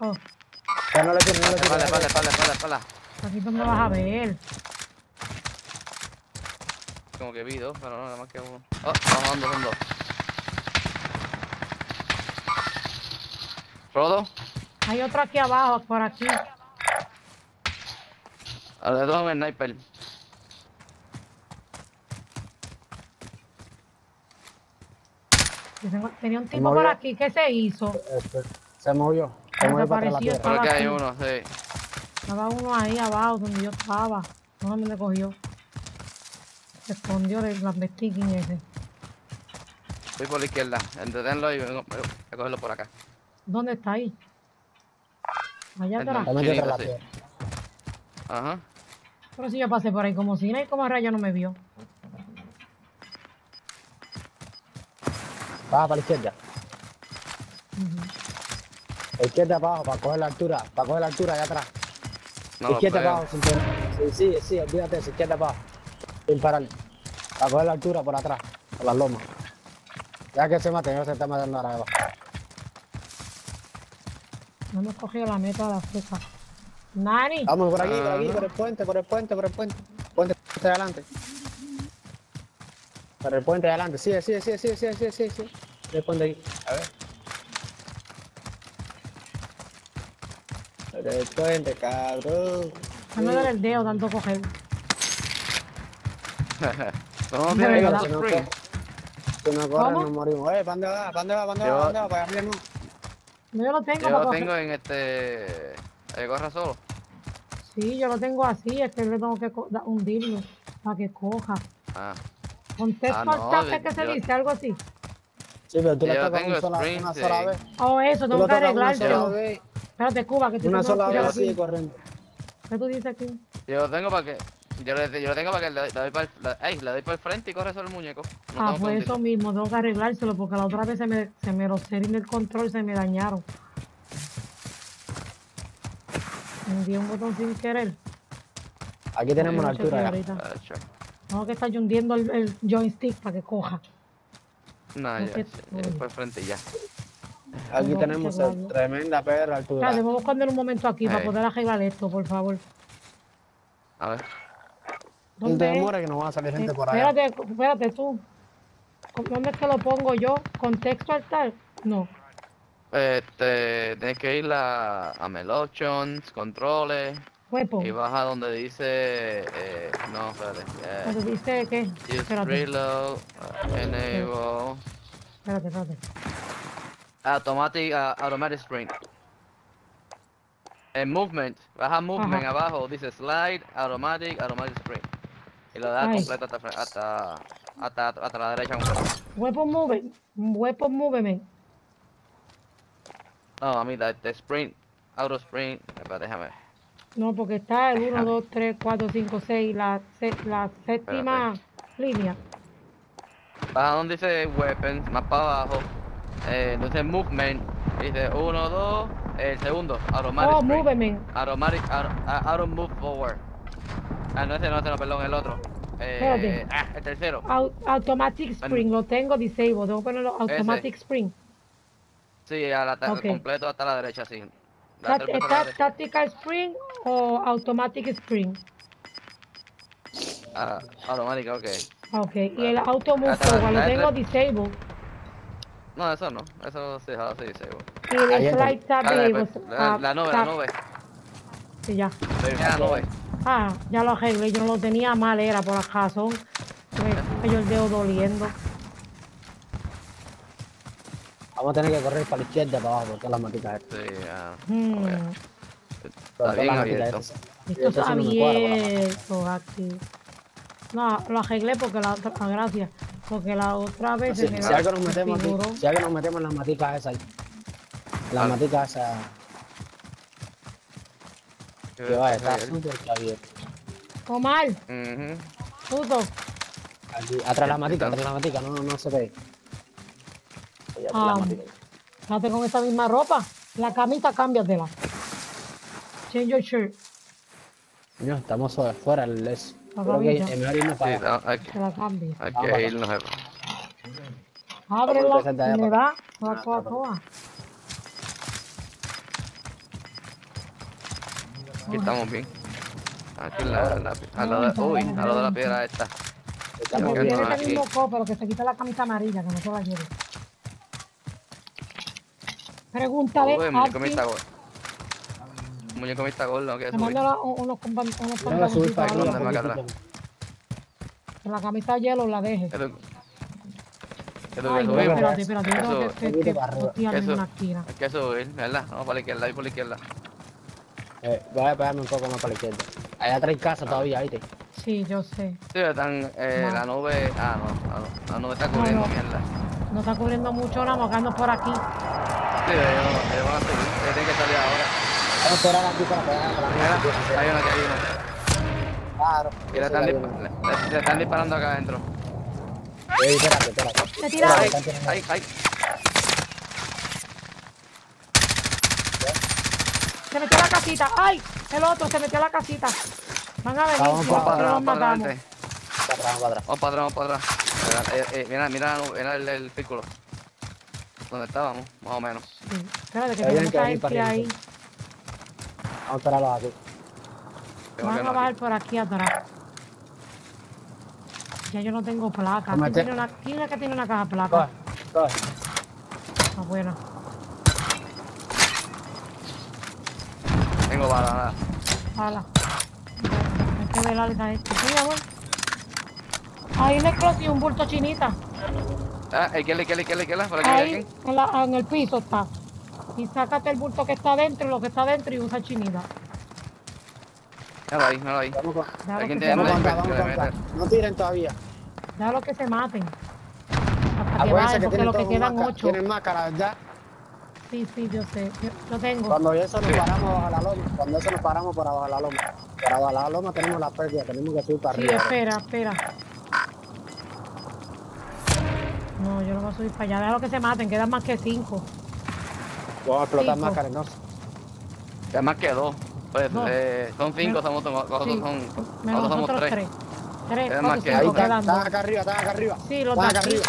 [SPEAKER 1] Oh,
[SPEAKER 3] Ya no le tiene, no le tiene.
[SPEAKER 2] Espalda, espalda, espalda, espalda, espalda.
[SPEAKER 1] aquí tú me vas a ver.
[SPEAKER 2] Como que vi dos, pero no, nada más que uno. Oh, vamos dando, son dos. Rodo,
[SPEAKER 1] Hay otro aquí abajo, por aquí.
[SPEAKER 2] alrededor de un sniper.
[SPEAKER 1] Tenía un tipo por aquí, ¿qué se hizo?
[SPEAKER 3] Este, se movió. Se movió para la
[SPEAKER 1] Desapareció.
[SPEAKER 3] tierra.
[SPEAKER 2] Creo que hay
[SPEAKER 1] aquí.
[SPEAKER 2] uno, sí.
[SPEAKER 1] Estaba uno ahí abajo donde yo estaba. No me me cogió. Se escondió el landesticking ese.
[SPEAKER 2] Voy por la izquierda. Entretenlo y vengo vengo a cogerlo por acá.
[SPEAKER 1] ¿Dónde está ahí? Allá atrás.
[SPEAKER 2] Sí. Ajá.
[SPEAKER 1] Pero si yo pasé por ahí como si no y como rayo no me vio.
[SPEAKER 3] Baja para la izquierda. Izquierda abajo, para coger la altura. Para coger la altura allá atrás.
[SPEAKER 2] No
[SPEAKER 3] izquierda abajo, sin tener- Sí, sí, sí, olvídate eso. Izquierda abajo. Sin parar. Para coger la altura por atrás. Por las lomas. Ya que se mate, no se está matando ahora. Eva.
[SPEAKER 1] No hemos cogido la meta de la fruta. Nani.
[SPEAKER 3] Vamos por aquí, por aquí, por el puente, por el puente, por el puente. Puente de adelante. Por el puente de adelante. Sigue, sigue, sigue, sigue, sigue, sigue, sigue. sigue. El puente aquí. A ver. Por el puente, cabrón.
[SPEAKER 1] No me duele el dedo tanto coger.
[SPEAKER 2] ¿Cómo
[SPEAKER 1] De
[SPEAKER 2] tiene
[SPEAKER 1] verdad.
[SPEAKER 2] que
[SPEAKER 3] Si no, no corre,
[SPEAKER 1] ¿Cómo?
[SPEAKER 3] nos morimos. ¿para dónde va? ¿Para dónde va? ¿Para dónde va?
[SPEAKER 2] Yo-
[SPEAKER 3] ¿Para dónde va? Para allá no.
[SPEAKER 1] No, yo lo tengo
[SPEAKER 2] Yo lo
[SPEAKER 1] coger.
[SPEAKER 2] tengo en este. El gorra solo.
[SPEAKER 1] Sí, yo lo tengo así, es que le tengo que hundirlo para que coja.
[SPEAKER 2] Ah.
[SPEAKER 1] Contexto
[SPEAKER 2] Ah, no,
[SPEAKER 1] es que se
[SPEAKER 2] yo-
[SPEAKER 1] dice, algo así.
[SPEAKER 3] Sí, pero tú le
[SPEAKER 2] Yo
[SPEAKER 3] tocas
[SPEAKER 2] tengo
[SPEAKER 3] un sola, una sola vez.
[SPEAKER 1] Oh, eso,
[SPEAKER 3] Tú
[SPEAKER 1] tengo
[SPEAKER 3] lo
[SPEAKER 1] que
[SPEAKER 3] una
[SPEAKER 1] arreglártelo. Espérate, Cuba, que te
[SPEAKER 3] Una sola vez
[SPEAKER 1] aquí.
[SPEAKER 3] corriendo.
[SPEAKER 1] ¿Qué tú dices aquí?
[SPEAKER 2] Yo lo tengo para que. Yo lo tengo para que le, le doy para el, le, ey, le doy para el frente y corre sobre el muñeco. No
[SPEAKER 1] ah, pues eso mismo, tengo que arreglárselo porque la otra vez se me, se me los settings del control se me dañaron. Hundí un botón sin querer.
[SPEAKER 3] Aquí tenemos la
[SPEAKER 1] Mucho
[SPEAKER 3] altura ya.
[SPEAKER 2] Ah.
[SPEAKER 1] Tengo que estar hundiendo el, el joystick para que coja.
[SPEAKER 2] No,
[SPEAKER 1] No,
[SPEAKER 2] ya. para el frente y ya.
[SPEAKER 3] Aquí tenemos el tremenda perra altura.
[SPEAKER 1] Espérate, vamos a buscando en un momento aquí para poder arreglar esto, por favor.
[SPEAKER 2] A ver.
[SPEAKER 3] No te demores que nos van a salir gente por allá.
[SPEAKER 1] Espérate, espérate tú. ¿Dónde es que lo pongo yo? ¿Contexto altar? No.
[SPEAKER 2] Este. Tienes que ir a, a Melochons, controles.
[SPEAKER 1] Weapon.
[SPEAKER 2] Y baja donde dice. Eh, no, espérate. eh,
[SPEAKER 1] Donde dice que.
[SPEAKER 2] use
[SPEAKER 1] Espérate,
[SPEAKER 2] reload, uh, enable.
[SPEAKER 1] espérate, espérate.
[SPEAKER 2] Automatic, uh, automatic sprint. En movement, baja movement
[SPEAKER 1] Ajá.
[SPEAKER 2] abajo, dice slide, automatic, automatic sprint. Y lo da completo hasta, hasta, hasta, hasta la derecha.
[SPEAKER 1] Weapon movement. Weapon movement.
[SPEAKER 2] No, a mí da este sprint, auto sprint. Espera, déjame.
[SPEAKER 1] No, porque está el 1,
[SPEAKER 2] Ajá.
[SPEAKER 1] 2, 3, 4, 5, 6, la, la séptima línea.
[SPEAKER 2] Baja donde dice weapons, más para abajo. Eh, dice movement, dice 1, 2, el segundo, automatic
[SPEAKER 1] Oh,
[SPEAKER 2] sprint.
[SPEAKER 1] movement.
[SPEAKER 2] Automatic, auto, auto move forward. Ah, no ese no, ese no, perdón, el otro. Eh, ah, el tercero.
[SPEAKER 1] Au- automatic spring, lo tengo disable. Tengo que ponerlo automatic spring.
[SPEAKER 2] Sí, a la ta-
[SPEAKER 1] Ok.
[SPEAKER 2] completo hasta la derecha, sí. La
[SPEAKER 1] ¿Está
[SPEAKER 2] derecha.
[SPEAKER 1] tactical spring o automatic spring?
[SPEAKER 2] Ah, automática, ok.
[SPEAKER 1] Ok, y el auto move forward lo tengo
[SPEAKER 2] la-
[SPEAKER 1] disable.
[SPEAKER 2] No, eso no. Eso sí, eso sí, seguro.
[SPEAKER 1] Y el slide tab
[SPEAKER 2] Ah, la,
[SPEAKER 1] disable.
[SPEAKER 2] la,
[SPEAKER 1] ah,
[SPEAKER 2] la nube, la nube.
[SPEAKER 1] Sí, ya.
[SPEAKER 2] Mira la nube.
[SPEAKER 1] Ah, ya lo arreglé, yo no lo tenía mal, era por la razón. Me cayó el dedo doliendo.
[SPEAKER 3] Vamos a tener que correr para la izquierda para abajo por todas las maticas estas.
[SPEAKER 2] Sí, ah,
[SPEAKER 1] Hmm,
[SPEAKER 2] oh, ya.
[SPEAKER 3] Por
[SPEAKER 2] Está bien abierto.
[SPEAKER 1] esto está
[SPEAKER 3] sí la
[SPEAKER 1] abierto aquí. No, lo arreglé porque la otra, ah, gracias, porque la otra vez
[SPEAKER 3] Si,
[SPEAKER 1] se me
[SPEAKER 3] si algo nos metemos aquí, si algo nos metemos en las maticas esas ahí. Las
[SPEAKER 2] Ah.
[SPEAKER 3] maticas esas. Que va, está súper abierto.
[SPEAKER 1] Omar, puto.
[SPEAKER 3] Aquí, atrás de las maticas, atrás de las maticas, no, no se ve.
[SPEAKER 1] Ah, con esa misma ropa. La camita, cámbiatela. Change your shirt.
[SPEAKER 3] Coño, estamos sobre- fuera les.
[SPEAKER 1] La
[SPEAKER 3] Creo que
[SPEAKER 1] camisa.
[SPEAKER 3] es mejor irnos
[SPEAKER 2] Sí,
[SPEAKER 3] para allá.
[SPEAKER 2] no, hay, que-
[SPEAKER 1] la cambie.
[SPEAKER 2] hay
[SPEAKER 3] Vamos
[SPEAKER 2] que
[SPEAKER 3] para
[SPEAKER 2] irnos.
[SPEAKER 3] allá
[SPEAKER 1] le
[SPEAKER 3] para
[SPEAKER 1] da, toda,
[SPEAKER 3] Ah,
[SPEAKER 1] toda,
[SPEAKER 2] Aquí estamos bien. Aquí la, la, al lado de, uy, al lado de la piedra esta.
[SPEAKER 3] Estamos bien.
[SPEAKER 1] mismo copo, pero que se quita la camisa amarilla, que no se la lleve. Pregúntale
[SPEAKER 2] Uy, el muñeco me está gordo. El muñeco me está gordo,
[SPEAKER 1] unos, compa- unos
[SPEAKER 3] Tengo que subir
[SPEAKER 1] pantaloncitos
[SPEAKER 3] para aquí.
[SPEAKER 1] algo,
[SPEAKER 2] ¿Dónde me
[SPEAKER 3] poquito,
[SPEAKER 2] acá
[SPEAKER 3] poquito.
[SPEAKER 1] que la camisa hielo la deje.
[SPEAKER 2] ¿Qué tú, qué tú
[SPEAKER 1] Ay,
[SPEAKER 2] que
[SPEAKER 1] no,
[SPEAKER 2] subimos?
[SPEAKER 1] espérate, espérate,
[SPEAKER 2] Eso-
[SPEAKER 1] que,
[SPEAKER 3] para.
[SPEAKER 2] Hay subir, ¿verdad? Vamos por la izquierda, ahí por la izquierda.
[SPEAKER 3] Eh, voy a pegarme un poco más para la izquierda. Allá atrás hay casa todavía, ¿viste?
[SPEAKER 1] Sí, yo sé.
[SPEAKER 2] Sí, están, eh,
[SPEAKER 1] No.
[SPEAKER 2] la nube, ah, no, ah, no, la nube está cubriendo
[SPEAKER 1] no.
[SPEAKER 2] mierda.
[SPEAKER 1] No está cubriendo mucho nada, más que ando por aquí.
[SPEAKER 2] Sí, ellos, ellos van a subir, ellos tienen que salir ahora.
[SPEAKER 3] Vamos a esperar aquí para pegar para la
[SPEAKER 2] hay uno aquí, hay uno.
[SPEAKER 3] Claro.
[SPEAKER 2] Y le están, dispa- le- le- le están disparando acá adentro.
[SPEAKER 3] Ey, espérate, espérate.
[SPEAKER 1] Me tiraron.
[SPEAKER 2] Ay, ay.
[SPEAKER 1] Se metió a la casita. ¡Ay! El otro se metió a la casita. Van a venir.
[SPEAKER 3] Vamos para
[SPEAKER 2] Vamos para
[SPEAKER 1] nosotros
[SPEAKER 2] atrás, vamos para
[SPEAKER 1] matamos.
[SPEAKER 2] adelante.
[SPEAKER 3] Para atrás, para atrás.
[SPEAKER 2] Vamos para atrás, vamos para atrás. Mira, eh, eh, mira, mira, mira el, el círculo. donde estábamos, más o menos.
[SPEAKER 1] Sí. Espérate, que tenemos
[SPEAKER 3] que venir para
[SPEAKER 1] ahí.
[SPEAKER 3] Vamos a esperarlos aquí.
[SPEAKER 1] Van a bajar por aquí atrás. Ya yo no tengo placa. ¿Quién,
[SPEAKER 3] echar-
[SPEAKER 1] tiene una, ¿Quién es que tiene una caja de
[SPEAKER 3] Coge,
[SPEAKER 1] placa?
[SPEAKER 3] coge.
[SPEAKER 1] Ah, bueno.
[SPEAKER 2] Tengo bala, nada.
[SPEAKER 1] Hala. Hay que velar a este. Sí, amor. Ahí le explotó un bulto chinita.
[SPEAKER 2] Ah, ¿qué le, qué le, qué le, qué le? ¿Por aquí,
[SPEAKER 1] Ahí
[SPEAKER 2] aquí?
[SPEAKER 1] en, la- en el piso está. Y sácate el bulto que está dentro lo que está dentro y usa chinita.
[SPEAKER 2] Míralo ahí, míralo ahí. Alguien
[SPEAKER 1] que
[SPEAKER 2] tiene que le.
[SPEAKER 3] No tiren todavía.
[SPEAKER 1] Déjalo que se maten. Hasta que
[SPEAKER 3] que
[SPEAKER 1] porque lo que quedan ocho.
[SPEAKER 3] tienen máscara, ¿verdad?
[SPEAKER 1] Sí, sí, yo sé. Yo, yo tengo.
[SPEAKER 3] Cuando eso nos
[SPEAKER 2] Sí.
[SPEAKER 3] paramos bajo la loma, cuando eso nos paramos para bajo la loma. Para bajo la loma tenemos la pérdida, tenemos que subir para
[SPEAKER 1] Sí,
[SPEAKER 3] arriba.
[SPEAKER 1] espera, espera. No, yo no voy a subir para allá. Déjalo que se maten, quedan más que cinco.
[SPEAKER 3] Vamos a explotar
[SPEAKER 1] Cinco.
[SPEAKER 3] máscaras, no.
[SPEAKER 2] Ya más que dos. Pues,
[SPEAKER 1] No.
[SPEAKER 2] eh, son cinco, somos, nosotros
[SPEAKER 1] Sí,
[SPEAKER 2] son,
[SPEAKER 1] menos
[SPEAKER 2] nosotros somos
[SPEAKER 1] nosotros
[SPEAKER 2] tres.
[SPEAKER 1] tres. Tres,
[SPEAKER 2] Quedan
[SPEAKER 1] cuatro,
[SPEAKER 2] más que
[SPEAKER 3] Ahí
[SPEAKER 1] cinco,
[SPEAKER 3] están,
[SPEAKER 1] quedan
[SPEAKER 3] están
[SPEAKER 1] dos.
[SPEAKER 3] acá arriba, están acá arriba.
[SPEAKER 1] Sí, los
[SPEAKER 3] están acá
[SPEAKER 1] aquí.
[SPEAKER 3] arriba.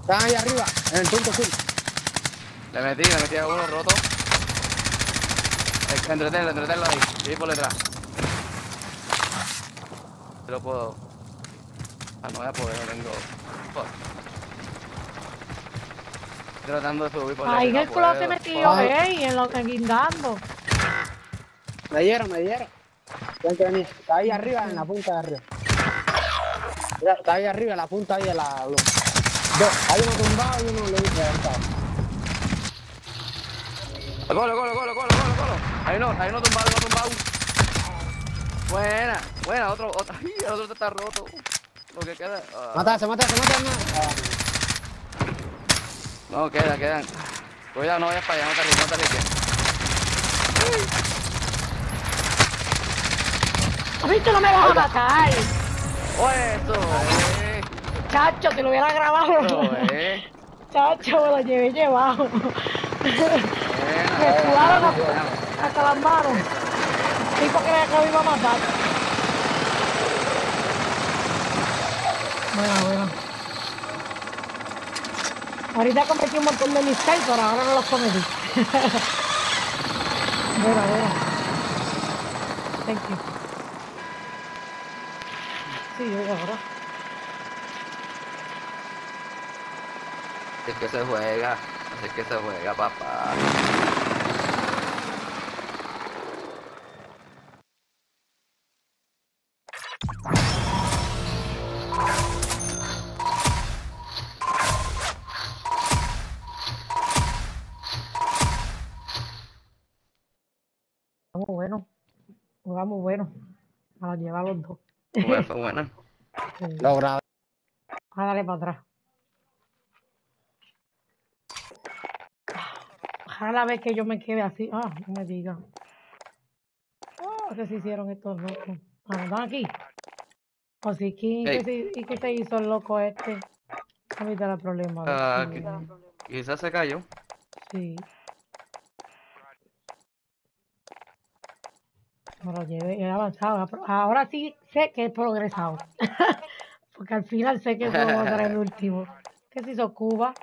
[SPEAKER 3] Están ahí arriba, en el punto sur.
[SPEAKER 2] Le metí, le metí a uno roto. Eh, Entretenlo, entretenlo ahí. Sí, por detrás. Si lo puedo. Ah, no voy a poder, no tengo. Estoy tratando de subir por
[SPEAKER 1] Ahí en el
[SPEAKER 2] puedo.
[SPEAKER 1] metido,
[SPEAKER 3] Ay.
[SPEAKER 1] ey, en lo en guindando.
[SPEAKER 3] Me dieron, me dieron. Que. Está ahí arriba, en la punta de arriba. Mira, está ahí arriba, en la punta ahí de la. Dos, hay uno tumbado y uno reventado.
[SPEAKER 2] Golo, golo, golo, golo, golo, golo. Ahí no, ahí no tumbado, no tumbado. Buena, buena, otro, otro, ay, el otro está roto. Lo que queda. ah,
[SPEAKER 3] Mátase, mátase, mátase. Ah,
[SPEAKER 2] no, queda, quedan. Cuidado, no vayas para allá, no te arriesgues, no te arriesgues.
[SPEAKER 1] A mí tú no me vas a matar.
[SPEAKER 2] ¡Oh, eso! eh,
[SPEAKER 1] Chacho, te lo hubiera grabado.
[SPEAKER 2] Eso, eh.
[SPEAKER 1] Chacho, me lo llevé llevado.
[SPEAKER 2] Buena.
[SPEAKER 1] sudaron hasta las manos. Tipo creía que me iba a matar. Bueno, bueno. Ahorita cometí un montón de mistakes, pero ahora no los cometí. bueno, bueno. Thank you. Sí, yo ahora.
[SPEAKER 2] Es que se juega, así es que se juega, papá.
[SPEAKER 1] Vamos bueno. Jugamos bueno. Para llevar los dos.
[SPEAKER 2] Bueno, fue buena.
[SPEAKER 1] Sí.
[SPEAKER 3] Lo grabé.
[SPEAKER 1] A darle para atrás. Ojalá la vez que yo me quede así. Ah, no me digan. Ah, ¿qué se hicieron estos locos? Ah, ¿no están aquí? O sí, ¿quién,
[SPEAKER 2] Ey.
[SPEAKER 1] qué se- ¿y qué se hizo el loco este? A mí te da problema.
[SPEAKER 2] Que- Quizás se cayó.
[SPEAKER 1] Sí. Me lo llevé, he avanzado. Ahora sí sé que he progresado. Porque al final sé que puedo ser el último. ¿Qué se hizo Cuba?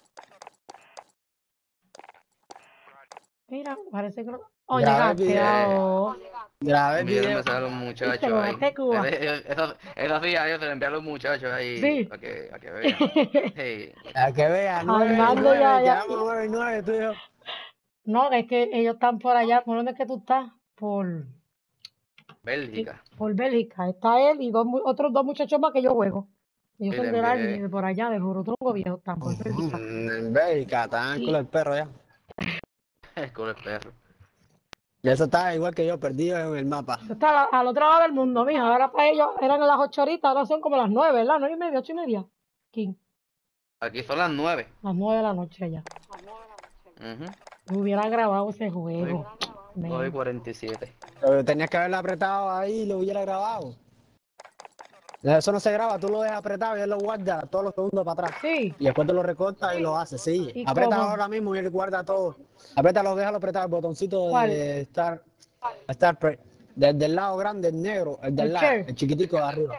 [SPEAKER 1] Mira, parece que... Oh, llegaste. oh.
[SPEAKER 2] Mira,
[SPEAKER 3] video.
[SPEAKER 2] me salen los muchachos ahí.
[SPEAKER 1] Cuba.
[SPEAKER 2] Eso, eso sí, a ellos se le envían a los muchachos ahí.
[SPEAKER 1] Sí.
[SPEAKER 2] Para que, para que vean. Sí.
[SPEAKER 3] A que vea, nueve,
[SPEAKER 1] Armando ya- ya-
[SPEAKER 3] tú y yo.
[SPEAKER 1] No, es que ellos están por allá. ¿Por dónde es que tú estás? Por,
[SPEAKER 2] Bélgica.
[SPEAKER 1] Sí, por Bélgica. Está él y dos, otros dos muchachos más que yo juego. Yo soy por allá, del Jorotongo Viejo. Están por Bélgica.
[SPEAKER 3] Mm, mm, en Bélgica, están
[SPEAKER 1] sí.
[SPEAKER 3] con el perro ya.
[SPEAKER 2] con el perro.
[SPEAKER 3] Y eso está igual que yo, perdido en el mapa.
[SPEAKER 1] Eso está al, otro lado del mundo, mija. Ahora para ellos eran las ocho horitas, ahora son como las nueve, ¿verdad? Nueve y media, ocho y media. ¿Quién?
[SPEAKER 2] Aquí son las nueve.
[SPEAKER 1] Las nueve de la noche ya.
[SPEAKER 2] Las
[SPEAKER 1] nueve de la noche. Uh
[SPEAKER 2] -huh. Hubiera
[SPEAKER 1] grabado
[SPEAKER 2] ese juego. Sí.
[SPEAKER 3] 9.47. Tenías que haberlo apretado ahí y lo hubiera grabado. Eso no se graba, tú lo dejas apretado y él lo guarda todos los segundos para atrás. Y después te lo recorta y lo hace, sí.
[SPEAKER 1] ¿Y
[SPEAKER 3] ahora mismo y él guarda todo. Apriétalo, déjalo apretar el botoncito de estar, estar pre, del, del lado grande, el negro, el del lado, el chiquitico de arriba.